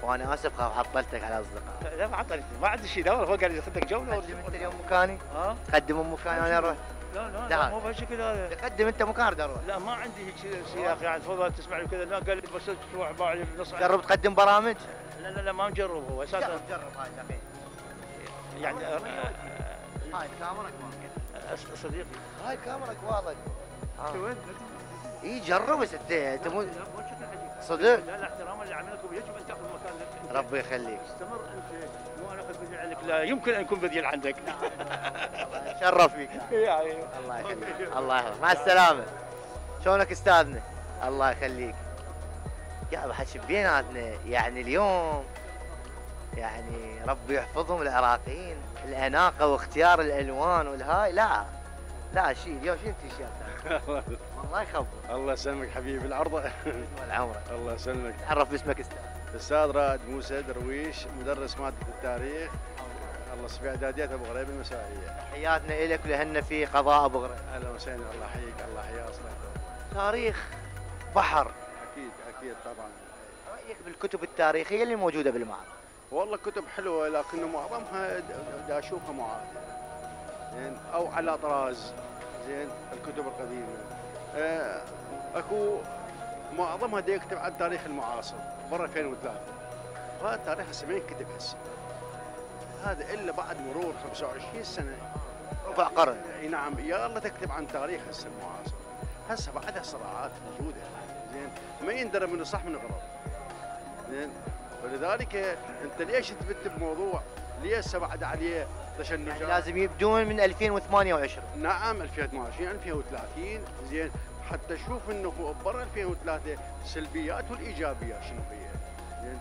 وأنا آسف خاف عطلتك على اصدقائي لا ما عطلتني. ما عندي شيء دور هو قال لي خذك جولة قدم أنت اليوم مكاني؟ ها؟ قدم من مكاني وأنا أروح لا لا, لا. مو بهالشكل هذا قدم أنت مكان أروح لا ما عندي هيك سياق يعني تفضل تسمع لي كذا. لا قال لي بس تروح باعي بنص جرب تقدم برامج؟ لا لا لا ما مجرب هو أساسا. جرب جرب هاي دقيقة. يعني آه، هاي آه، صديقي. هاي كاميرك واضح أنت وين؟ إي جرب بس انت أنت مو. صدق. لا لا احتراما لعملكم. يجب أن تاخذ مكانك أنت ربي يخليك. استمر أنت. مو أنا بديل عنك لا يمكن أن يكون بديل عندك. شرف فيك الله يخليك. الله يحفظك مع السلامة. شلونك أستاذنا؟ الله يخليك. يا بحكي بيناتنا يعني اليوم يعني ربي يحفظهم العراقيين الأناقة واختيار الألوان والهاي. لا لا شيء اليوم شو التيشيرت. والله يخبر. الله يسلمك حبيبي العرضة. طول عمرك الله يسلمك. تعرف باسمك أستاذ. الأستاذ رائد موسى درويش مدرس مادة التاريخ. الله في إعداديات أبو غريب المسائية تحياتنا لك ولهنا في قضاء أبو غريب. أهلا وسهلا. الله يحييك الله يحيي أصلك. التاريخ بحر. أكيد أكيد طبعا. رأيك بالكتب التاريخية اللي موجودة بالمعرض؟ والله كتب حلوة لكن معظمها دا أشوفها معادة زين؟ أو على طراز. زين؟ الكتب القديمة. آه، أكو معظمها دا يكتب عن التاريخ المعاصر برا 2003 وهذا التاريخ هسه ما ينكتب هسه؟ هذا إلا بعد مرور 25 سنة. ربع قرن. إي نعم يا الله تكتب عن تاريخ هسه المعاصر. هسه بعدها صراعات موجودة. زين ما يندرى من صح من غلط. زين ولذلك أنت ليش تبت بموضوع ليش بعد عليه تشنجات؟ يعني لازم يبدون من 2028 نعم 2028 2030 زين حتى تشوف إنه برا 2003 السلبيات والايجابيات شنو هي. زين.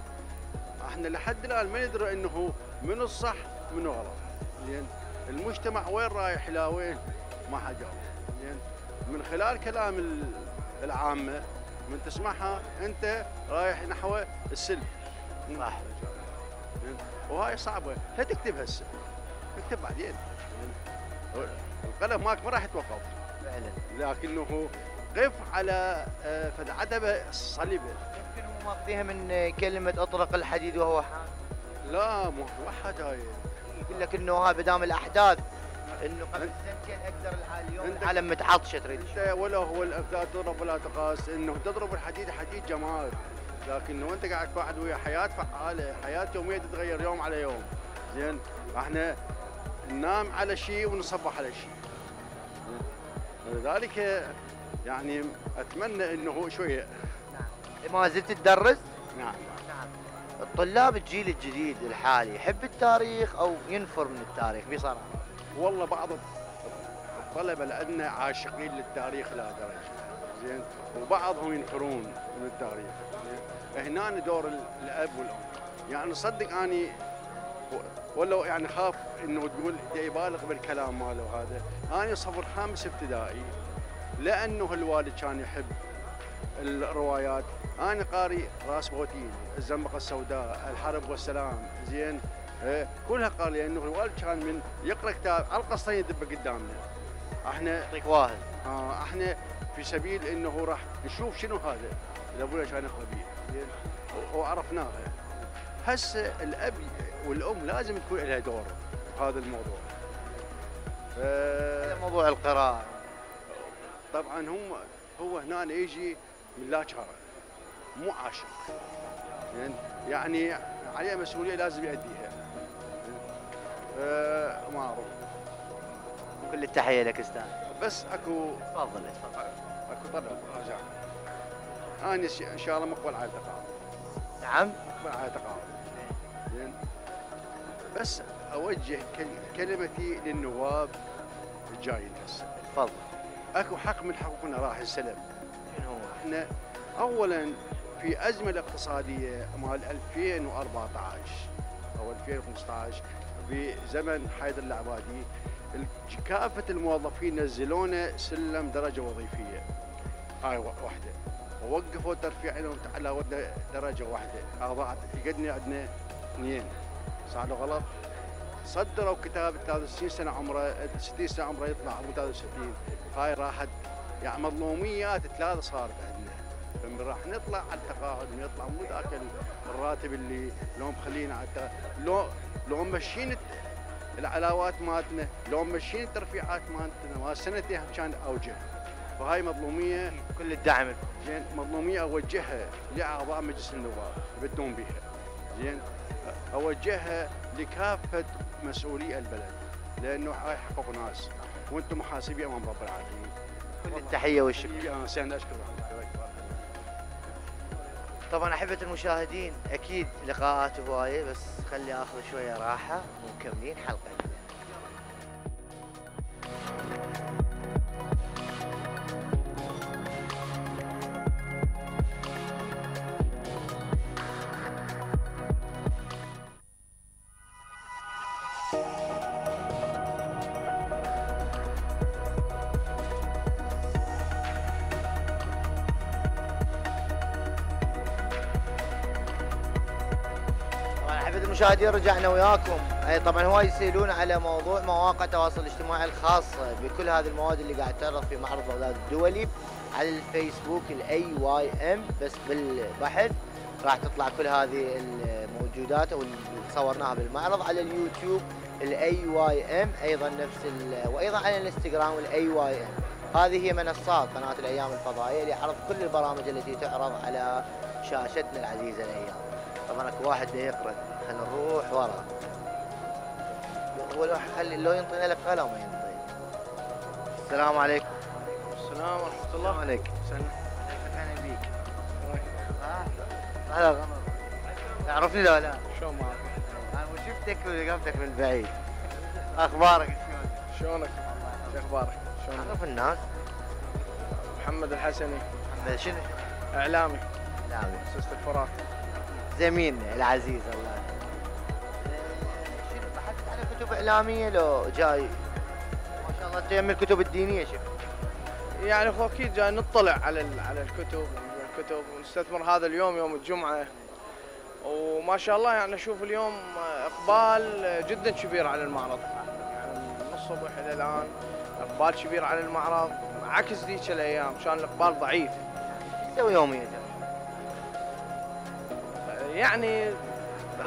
إحنا لحد الآن ما ندري إنه من الصح من غلط. زين. المجتمع وين رايح إلى وين؟ ما حد زين. من خلال كلام ال- العامة من تسمعها أنت رايح نحو السلب. صح؟ وهاي صعبة. لا تكتب هسه. اكتب بعدين؟ القلم ماك ما راح يتوقف. فعلا. لكنه قف على آه، فد عتبه صليبه يمكن هم ماخذيها من كلمة اطلق الحديد وهو حامي لا مو وحد هاي. يقول لك إنه هاي بدام الأحداث إنه قبل سنتين أقدر الحال اليوم العالم متعطشه تريد. إنت ولا هو الافذاذ تضرب ولا تقاس إنه تضرب الحديد حديد جمال. لكنه أنت قاعد تفاعل ويا حياة فعالة حياة يومية تتغير يوم على يوم. زين؟ إحنا ننام على شيء ونصبح على شيء. لذلك يعني أتمنى إنه شوية. ما زلت تدرس؟ نعم. الطلاب الجيل الجديد الحالي يحب التاريخ أو ينفر من التاريخ بصراحة؟ والله بعض الطلبة عندنا عاشقين للتاريخ لا درجة. زين؟ وبعضهم ينفرون من التاريخ. هنا دور ال- الأب والأم. يعني صدق أني ولو يعني خاف إنه تقول يبالغ بالكلام ماله هذا. أنا صفر خامس ابتدائي. لأنه الوالد كان يحب الروايات. أنا قاري راس بوتين الزنبقة السوداء الحرب والسلام زين؟ إيه، كلها قال لأنه الوالد كان من يقرأ كتاب على القصتين يدب قدامنا. إحنا يعطيك واهل آه إحنا في سبيل إنه راح نشوف شنو هذا. اللي أبونا كان يقرا به زين وعرفناها هسه الأب والأم لازم يكون لها دور في هذا الموضوع. ف- موضوع القراءة. طبعا هم هو هنا يجي من لا شارع مو عاشق؟ يعني عليه مسؤولية لازم يؤديها أه ما أعرف. كل التحية لك أستاذ. بس اكو تفضل تفضل. أكو طلب رجع أنا إن شاء الله مقبل على التقاعد. نعم. مقبل على التقاعد. زين؟ بس أوجه كل- كلمتي للنواب الجايين هسه. تفضل. أكو حق من حقوقنا راح هو؟ إحنا اولا في أزمة الاقتصادية مال 2014 أو 2015 بزمن حيدر العبادي ال- كافة الموظفين نزلونا سلم درجة وظيفية. هاي وا- واحدة. ووقفوا ترفيع لهم على درجة واحدة. اعضاء قدنا عندنا اثنين. صار غلط؟ صدروا كتاب 63 سنة عمره 60 سنة عمره يطلع ابو 63 هاي راحت يعني مظلوميات ثلاثة صارت عندنا فمن راح نطلع على التقاعد ونطلع مو ذاك الراتب اللي لو مخلينا على الت- لو لو الت- العلاوات مالتنا لو ماشيين الترفيعات مالتنا ما سنتين كان أوجه. وهاي مظلومية كل الدعم. زين مظلومية أوجهها لأعضاء مجلس النواب يبدون بها زين أوجهها لكافة مسؤولي البلد لأنه هاي حقوق ناس وأنتم محاسبين أمام رب العالمين. كل التحية والشكر. أنا سعيد اشكر طبعا أحبة المشاهدين أكيد لقاءات هواية بس خلي اخذ شوية راحة. ومكملين حلقة. المشاهدين رجعنا وياكم. أي طبعا هواي يسالون على موضوع مواقع التواصل الاجتماعي الخاصه بكل هذه المواد اللي قاعد تعرض في معرض بغداد الدولي على الفيسبوك ال AYM بس بالبحث راح تطلع كل هذه الموجودات أو اللي صورناها بالمعرض. على اليوتيوب ال AYM أيضا نفس وأيضا على الإنستغرام ال AYM هذه هي منصات قناة الأيام الفضائية لعرض كل البرامج التي تعرض على شاشتنا العزيزة الأيام. طبعا أكو واحد يقرأ. خلينا نروح ورا. هو لو خلي لو ينطينا لك قلم ما ينطي. السلام عليكم. السلام ورحمة السلام الله عليكم. سلام. أهلا بيك؟ هلا غمر. تعرفني لو لا؟ شلون معك؟ أنا شفتك ولقمتك من بعيد؟ أخبارك شلون؟ شلونك؟ شو أخبارك؟ شلونك؟ عرف الناس. محمد الحسني. محمد شنو؟ إعلامي. نعم مؤسسة الفرات زميلنا العزيز الله. شنو بحثت على كتب إعلامية لو جاي. ما شاء الله جاي من الكتب الدينية شفت يعني اخو أكيد جاي نطلع على على الكتب الكتب ونستثمر هذا اليوم يوم الجمعة. وما شاء الله يعني أشوف اليوم إقبال جدا كبير على المعرض. يعني من الصبح إلى الآن إقبال كبير على المعرض عكس ذيك الأيام كان الإقبال ضعيف. تسوي يوميا؟ يعني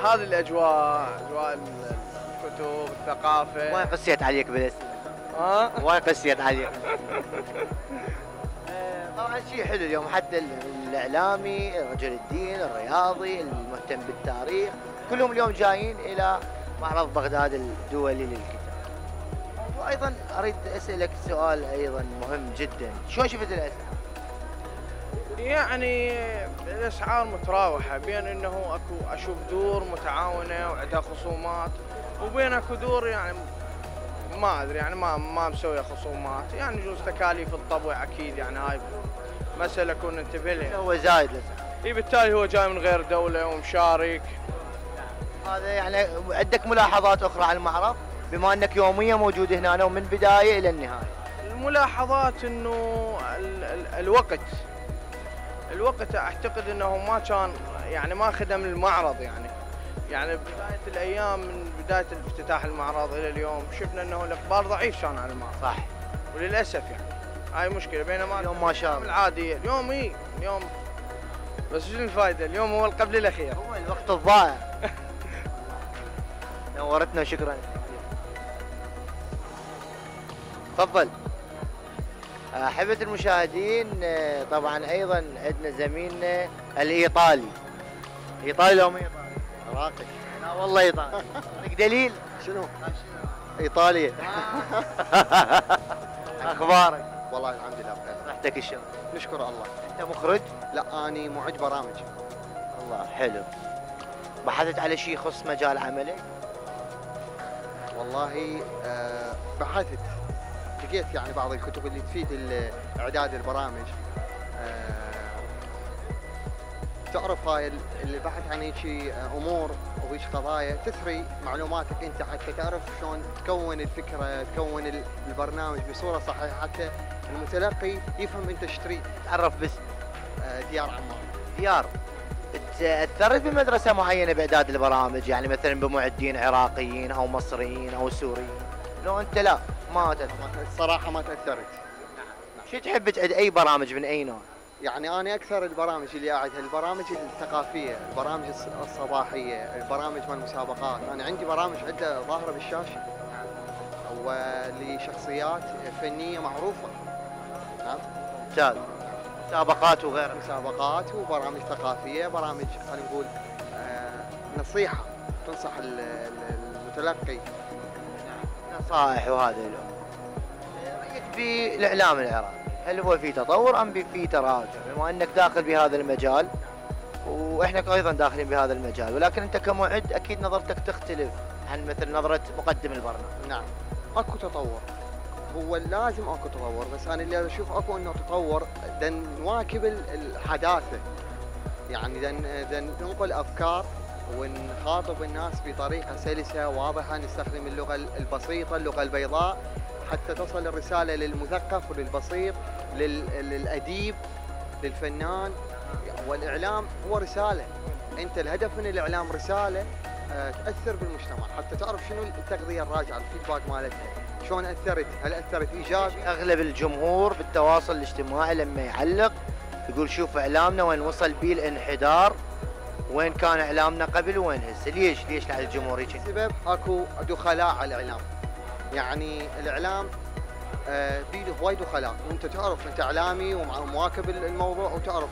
هذه الأجواء أجواء ال- الكتب الثقافة. وايد قسيت عليك بالاسم ها؟ وايد قسيت عليك. آه، طبعا شيء حلو اليوم حتى ال- الإعلامي رجل الدين الرياضي المهتم بالتاريخ كلهم اليوم جايين إلى معرض بغداد الدولي للكتاب وأيضا أريد أسألك سؤال أيضا مهم جدا. شلون شفت الاسعار؟ يعني الأسعار متراوحة بين إنه أكو أشوف دور متعاونة وعندها خصومات وبين أكو دور يعني ما أدري يعني ما ما مسوية خصومات يعني يجوز تكاليف الطبع أكيد يعني هاي مسألة اكون انتبه لها. هو زايد الاسعار إي بالتالي هو جاي من غير دولة ومشارك. هذا يعني عندك ملاحظات أخرى على المعرض؟ بما أنك يوميا موجود هنا ومن البدايه إلى النهاية. الملاحظات إنه ال ال الوقت الوقت أعتقد إنه ما كان يعني ما خدم المعرض يعني. يعني بداية الأيام من بداية افتتاح المعرض إلى اليوم شفنا إنه الإقبال ضعيف كان على المعرض. صح. وللأسف يعني. هاي مشكلة. بينما اليوم ما شاء الله. العادية. اليوم إي اليوم. بس شنو الفائده اليوم هو القبل الأخير. هو الوقت الضائع. نورتنا شكرا. تفضل. أحبة المشاهدين آه، طبعا أيضا عندنا زميلنا الإيطالي. إيطالي لو ما إيطالي؟ عراقي لا والله إيطالي. لك دليل؟ شنو؟ ايطاليا أخبارك؟ والله الحمد لله بخير. صحتك الشر نشكر الله. أنت مخرج؟ لا أني معد برامج. الله حلو. بحثت على شيء يخص مجال عملك؟ والله آه، بحثت. لقيت يعني بعض الكتب اللي تفيد إعداد البرامج. آه، تعرف هاي ال- اللي بحث عن هيك أمور وهيك قضايا تثري معلوماتك أنت حتى تعرف شلون تكون الفكرة تكون ال- البرنامج بصورة صحيحة حتى المتلقي يفهم أنت إيش تريد. تعرف بس آه، ديار عمان ديار ت- اثرت بمدرسة معينة بإعداد البرامج يعني مثلا بمعدين عراقيين أو مصريين أو سوريين؟ لو أنت لا. ما تاثر الصراحه ما تاثرت شو تحب تعد أي برامج من أي نوع؟ يعني أنا أكثر البرامج اللي اعدها البرامج الثقافية البرامج الص- الصباحية البرامج مال المسابقات. أنا عندي برامج عدة ظاهرة بالشاشة. ولشخصيات فنية معروفة. نعم. ممتاز. مسابقات وغيرها. مسابقات وبرامج ثقافية برامج خلينا نقول آه، نصيحة تنصح ال- ال- المتلقي. نصائح وهذا الأمور رأيك بالاعلام العراقي؟ هل هو في تطور أم في تراجع؟ بما أنك داخل بهذا المجال وإحنا أيضا داخلين بهذا المجال ولكن أنت كمعد أكيد نظرتك تختلف عن مثل نظرة مقدم البرنامج. نعم. أكو تطور. هو لازم أكو تطور بس أنا اللي أشوف أكو إنه تطور دن نواكب ال- الحداثة. يعني دن دن ننقل أفكار ونخاطب الناس بطريقة سلسة واضحة نستخدم اللغة البسيطة اللغة البيضاء حتى تصل الرسالة للمثقف وللبسيط لل- للأديب للفنان. والإعلام هو رسالة. أنت الهدف من الإعلام رسالة آه، تأثر بالمجتمع. حتى تعرف شنو التغذية الراجعة الفيدباك مالتها. شلون أثرت؟ هل أثرت ايجابي أغلب الجمهور بالتواصل الاجتماعي لما يعلق يقول شوف إعلامنا وين وصل بيه الانحدار. وين كان إعلامنا قبل وين هسه ليش؟ ليش على الجمهور هيك سبب أكو دخلاء على الإعلام. يعني الإعلام آه، هواي دخلاء. وانت تعرف أنت إعلامي ومواكب الموضوع وتعرف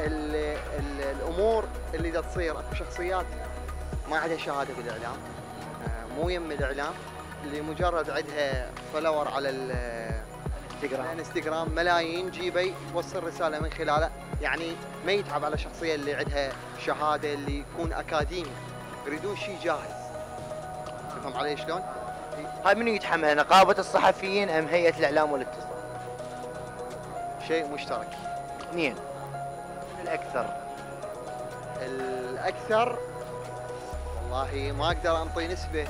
ال ال الأمور اللي دا تصير. أكو شخصيات ما عندها شهادة بالإعلام آه، مو يم الإعلام. اللي مجرد عندها فلور على الانستغرام الانستغرام ملايين جيبي يوصل رسالة من خلاله. يعني ما يتعب على الشخصيه اللي عندها شهادة اللي يكون أكاديمي. يريدون شيء جاهز. تفهم علي شلون؟ هاي منو يتحمل نقابة الصحفيين أم هيئة الإعلام والاتصال؟ شيء مشترك. اثنين. الأكثر. الأكثر؟ والله ما أقدر انطي نسبة.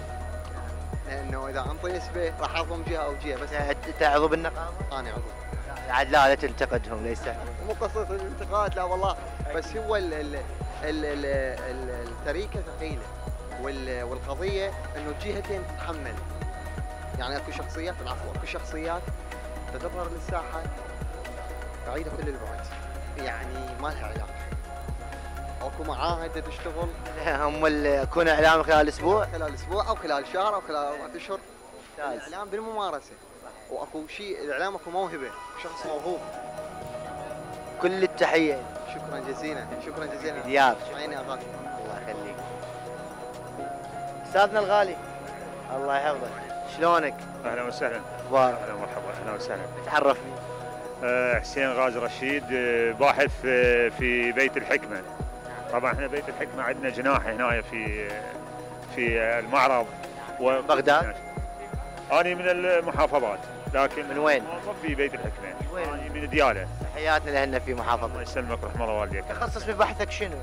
لأنه إذا انطي نسبه راح اظلم جهة أو جهة بس انت عضو بالنقابه؟ أنا عضو عاد لا لا تنتقدهم ليس. مو قصة الانتقاد لا والله. بس هو ال ال ال ال ال التريكه ثقيلة وال- والقضية إنه الجهتين تتحمل. يعني أكو شخصيات العفو أكو شخصيات تظهر للساحة بعيده كل البعد. يعني ما لها علاقة. اكو معاهد تشتغل هم ال- يكون إعلام خلال أسبوع خلال أسبوع أو خلال شهر أو خلال اربعة أشهر. الإعلام بالممارسة. وأكو شيء الإعلام أكو موهبة شخص موهوب. كل التحية. شكرا جزيلا شكرا جزيلا. دياب عيني اخاك الله يخليك. أستاذنا الغالي. الله يحفظك. شلونك؟ أهلا وسهلا. أخبارك؟ أهلا مرحبا أهلا وسهلا. تعرفني. آه، حسين غازي رشيد آه، باحث آه، في بيت الحكمة. طبعا إحنا بيت الحكمة عندنا جناح هنا في في المعرض و... بغداد؟ أنا من المحافظات لكن من وين؟ في بيت الحكمة وين؟ أنا من ديالة تحياتنا لهن في محافظة الله يسلمك رحم الله والديك تخصص في بحثك شنو؟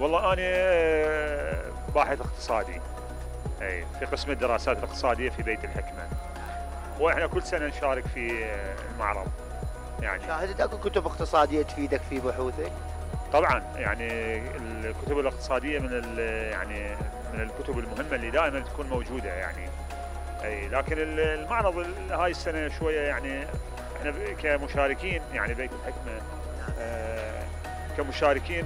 والله أنا آه، باحث اقتصادي أي في قسم الدراسات الاقتصادية في بيت الحكمة وإحنا كل سنة نشارك في آه، المعرض يعني شاهدت أكو كتب اقتصادية تفيدك في بحوثك؟ طبعا يعني الكتب الاقتصادية من يعني من الكتب المهمة اللي دائما تكون موجودة يعني. أي لكن ال- المعرض ال- هاي السنة شوية يعني إحنا كمشاركين يعني بيت الحكمه آه، كمشاركين.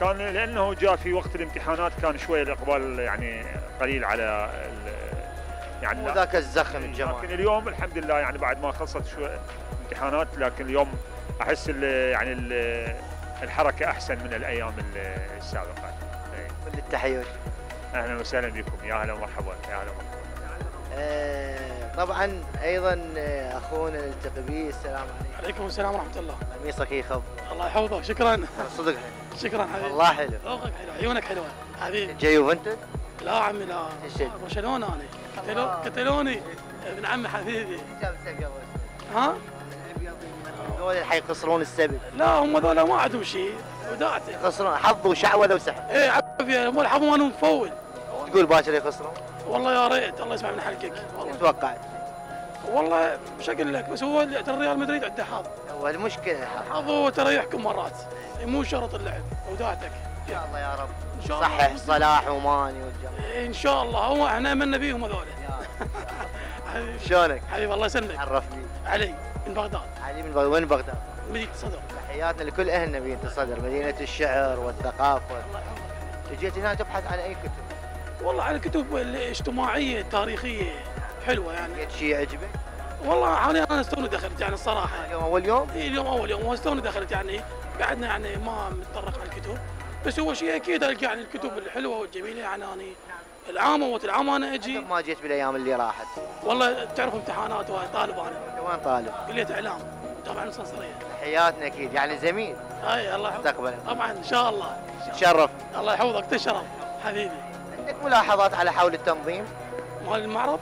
كان لأنه جاء في وقت الامتحانات كان شوية الإقبال يعني قليل على يعني مو ذاك الزخم الجمال لكن اليوم الحمد لله يعني بعد ما خلصت شوي امتحانات لكن اليوم أحس ال- يعني ال- الحركة أحسن من الأيام ال- السابقة. إيه. كل التحيه أهلا وسهلا بكم. يا هلا ومرحبا. يا هلا ومرحبا. آه، طبعا أيضا آه، أخونا نلتقي به السلام عليكم. عليكم السلام ورحمة الله. قميصك يخض الله يحفظك. شكرا. صدق. شكرا حبيبي. والله حلو. ذوقك حلو. عيونك حلوة. حبيبي. جاي يوفنتوس؟ لا عمي لا. تشد. برشلونة أنا. كتلو... كتلوني ابن عمي حبيبي. ها؟ هذول اللي حيقصرون السبت لا هم ذولا ما عندهم شيء. وداعتي يقصرون حظ وشعوذه وسحر إيه عافية مو الحظ مالهم مفول تقول باكر يقصرون والله يا ريت الله يسمع من حلقك. والله. توقعت والله مش أقول لك بس هو ترى ريال مدريد عنده حظ. هو المشكلة. الحظ هو ترى يحكم مرات. مو شرط اللعب. وداعتك إن شاء الله يا رب. إن شاء الله. صحح صلاح وماني والجماعة. إن شاء الله. هو إحنا امنا بيهم هذول. شلونك؟ حبيبي الله يسلمك. عرفني. علي. من بغداد. علي من بغداد وين بغداد؟ مدينة صدر. تحياتنا لكل أهلنا بنت الصدر مدينة الشعر والثقافة. جيت هنا تبحث عن أي كتب؟ والله على الكتب الاجتماعية التاريخية. حلوة يعني. لقيت شيء يعجبك؟ والله حاليا أنا أستوني دخلت يعني الصراحة. اليوم أول يوم؟ اي اليوم أول يوم. واستوني دخلت يعني بعدنا يعني ما متطرق على الكتب. بس هو شيء أكيد ألقى يعني الكتب الحلوة والجميلة يعني أنا العام والعام أنا أجي. ما جيت بالأيام اللي راحت. والله تعرف امتحانات وطالب أنا. وين طالب؟ كلية إعلام. طبعا الصنصرية تحياتنا أكيد. يعني زميل. أي الله يحفظك. مستقبلا. طبعا إن شاء الله. تشرف. الله يحفظك. تشرف. حبيبي. عندك ملاحظات على حول التنظيم؟ مال المعرض؟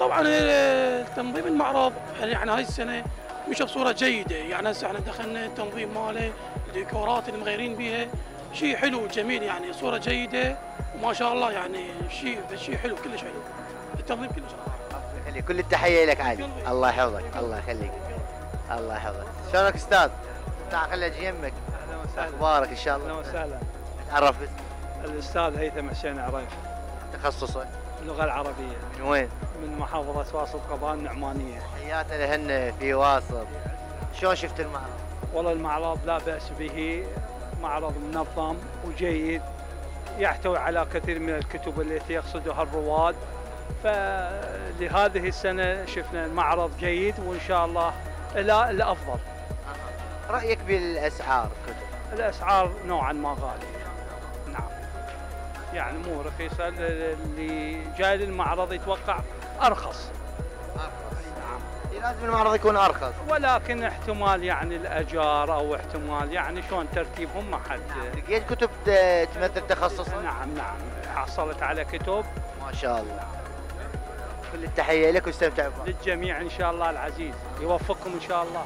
طبعا ال- تنظيم المعرض. يعني هاي السنة مشى بصورة جيدة. يعني هسه إحنا دخلنا التنظيم ماله الديكورات اللي مغيرين بيها. شيء حلو جميل يعني. صورة جيدة. وما شاء الله يعني شيء شيء حلو كلش حلو. التنظيم كلش حلو. يخليك. كل التحية لك علي الله يحفظك. الله يخليك. الله يحفظك. شلونك أستاذ؟ تعال خلي أجي يمك. أخبارك إن شاء الله؟ أهلا وسهلا. تعرف الأستاذ هيثم حسين عريف. تخصصه؟ اللغة العربية. من وين؟ من محافظة واسط قضاء النعمانية. حياتنا لهن في واسط. شلون شفت المعرض؟ والله المعرض لا بأس به. معرض منظم وجيد. يحتوي على كثير من الكتب التي يقصدها الرواد. فلهذه السنة شفنا المعرض جيد وإن شاء الله إلى الأفضل. رأيك بالأسعار كتب؟ الأسعار نوعا ما غالية. نعم. يعني مو رخيصة اللي جاي للمعرض يتوقع أرخص. لازم المعرض يكون أرخص. ولكن احتمال يعني الأجار أو احتمال يعني شلون ترتيبهم ما حد لقيت كتب تمثل تخصص. نعم نعم. حصلت على كتب. ما شاء الله. كل التحية لك واستمتع بها. للجميع إن شاء الله العزيز. يوفقكم إن شاء الله.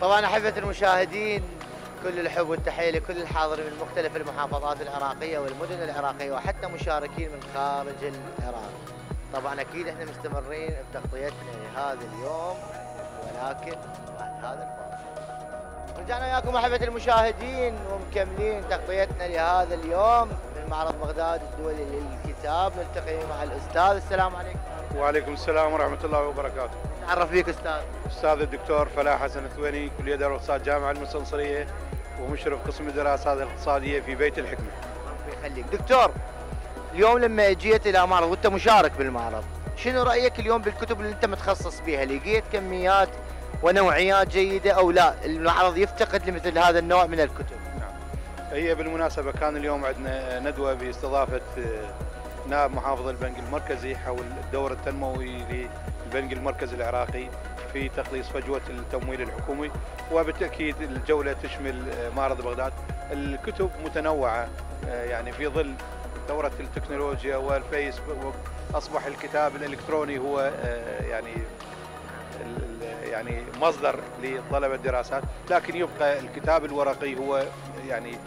طبعا أحبة المشاهدين كل الحب والتحية لكل الحاضرين من مختلف المحافظات العراقية والمدن العراقية وحتى مشاركين من خارج العراق. طبعا أكيد إحنا مستمرين بتغطيتنا لهذا اليوم ولكن بعد هذا الفاصل. رجعنا وياكم أحبة المشاهدين ومكملين تغطيتنا لهذا اليوم من معرض بغداد الدولي للكتاب نلتقي مع الأستاذ السلام عليكم. وعليكم السلام ورحمة الله وبركاته نتعرف بيك أستاذ. أستاذ الدكتور فلاح حسن الثويني كلية دار الاقتصاد جامعة المستنصرية ومشرف قسم الدراسات الاقتصادية في بيت الحكمة الله يخليك دكتور اليوم لما جيت إلى معرض وانت مشارك بالمعرض. شنو رأيك اليوم بالكتب اللي أنت متخصص بها لقيت كميات ونوعيات جيدة أو لا؟ المعرض يفتقد لمثل هذا النوع من الكتب. هي بالمناسبة كان اليوم عندنا ندوة باستضافة آه، نائب محافظ البنك المركزي حول الدور التنموي للبنك المركزي العراقي في تقليص فجوة التمويل الحكومي. وبالتأكيد الجولة تشمل آه، معرض بغداد. الكتب متنوعة آه، يعني في ظل دورة التكنولوجيا والفيسبوك أصبح الكتاب الإلكتروني هو آه، يعني يعني مصدر لطلبة الدراسات. لكن يبقى الكتاب الورقي هو يعني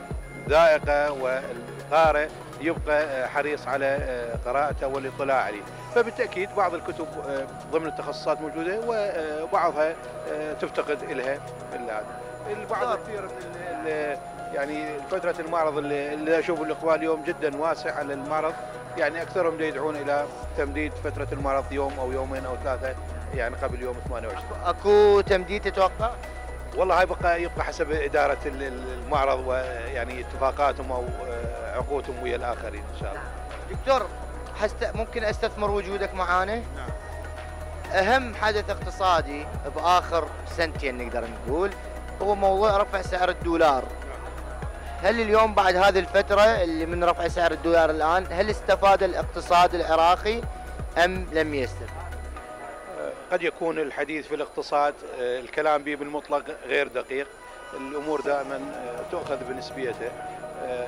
ذائقة والقارئ يبقى حريص على قراءته والاطلاع عليه. فبالتأكيد بعض الكتب ضمن التخصصات موجودة وبعضها تفتقد إلها هذا البعض كثير من يعني فترة المعرض اللي اللي أشوف الإقبال اليوم جدا واسع على المعرض يعني أكثرهم يدعون إلى تمديد فترة المعرض يوم أو يومين أو ثلاثة يعني قبل يوم 28 اكو تمديد تتوقع؟ والله يبقى يبقى حسب إدارة ال- ال- المعرض ويعني اتفاقاتهم أو آه، عقودهم ويا الآخرين إن شاء الله. دكتور حست... ممكن أستثمر وجودك معانا؟ نعم. أهم حدث اقتصادي بآخر سنتين نقدر نقول هو موضوع رفع سعر الدولار. هل اليوم بعد هذه الفترة اللي من رفع سعر الدولار الآن هل استفاد الاقتصاد العراقي أم لم يستفد؟ قد يكون الحديث في الاقتصاد آه، الكلام به بالمطلق غير دقيق. الأمور دائما آه، تؤخذ بنسبيته آه،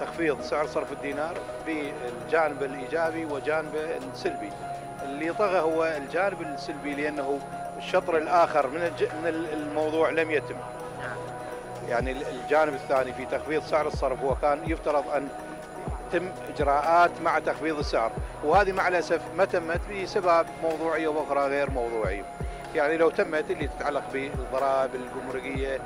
تخفيض سعر صرف الدينار بالجانب الإيجابي وجانبه السلبي. اللي طغى هو الجانب السلبي لأنه الشطر الج- من الموضوع لم يتم. يعني الجانب الثاني في تخفيض سعر الصرف هو كان يفترض أن تم إجراءات مع تخفيض السعر وهذه مع الأسف ما تمت بسبب موضوعيه وأخرى غير موضوعيه. يعني لو تمت اللي تتعلق بالضرائب الجمركية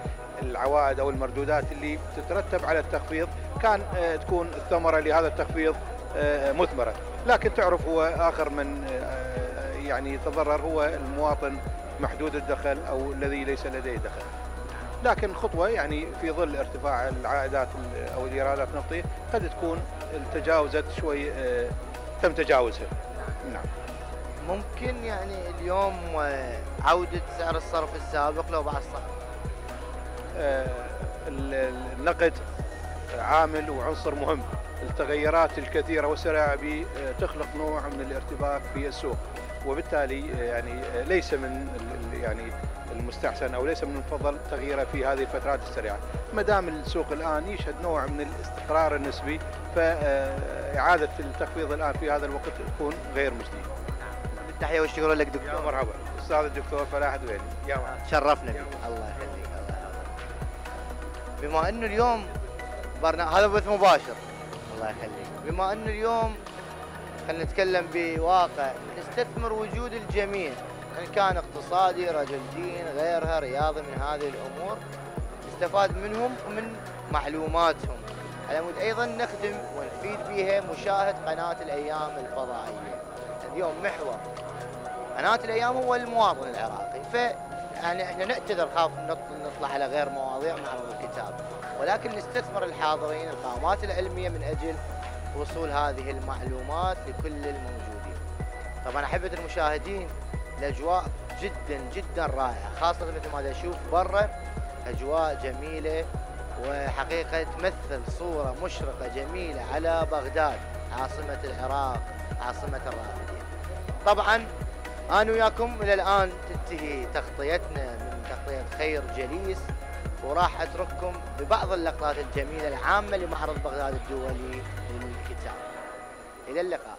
العوائد أو المردودات اللي تترتب على التخفيض كان آه، تكون الثمرة لهذا التخفيض آه، مثمرة، لكن تعرف هو آخر من آه، يعني يتضرر هو المواطن محدود الدخل أو الذي ليس لديه دخل. لكن خطوة يعني في ظل ارتفاع العائدات ال- أو الإيرادات النفطيه قد تكون تجاوزت شوي آه، تم تجاوزها. نعم. ممكن يعني اليوم آه، عودة سعر الصرف السابق لو بعد صح آه، ال- ال- النقد عامل وعنصر مهم التغيرات الكثيرة والسريعة آه، تخلق نوع من الارتباك في السوق وبالتالي يعني ليس من يعني المستحسن أو ليس من المفضل تغييره في هذه الفترات السريعة، ما دام السوق الآن يشهد نوع من الاستقرار النسبي فإعادة التخفيض الآن في هذا الوقت تكون غير مجديه. التحية والشكر لك دكتور؟ يا مرحبا. أستاذ الدكتور فلاح دويني يا مرحبا. شرفنا بك. الله يخليك الله يحفظك بما أنه اليوم برنامج هذا بث مباشر. الله يخليك. بما أنه اليوم خلينا نتكلم بواقع نستثمر وجود الجميع. إن كان اقتصادي رجل دين غيرها رياضي من هذه الأمور استفاد منهم ومن معلوماتهم. على مود أيضا نخدم ونفيد بها مشاهد قناة الأيام الفضائية. اليوم محور. قناة الأيام هو المواطن العراقي. ف يعني إحنا نعتذر خاف نط- نطلع على غير مواضيع معرض الكتاب. ولكن نستثمر الحاضرين القامات العلمية من أجل وصول هذه المعلومات لكل الموجودين. طبعا أحبة المشاهدين الأجواء جدا جدا رائعة خاصة مثل ما أشوف برا أجواء جميلة وحقيقة تمثل صورة مشرقة جميلة على بغداد عاصمة العراق عاصمة الرافدين. طبعا أنا وياكم إلى الآن تنتهي تغطيتنا من تغطية خير جليس وراح أترككم ببعض اللقطات الجميلة العامة لمعرض بغداد الدولي للكتاب. إلى اللقاء.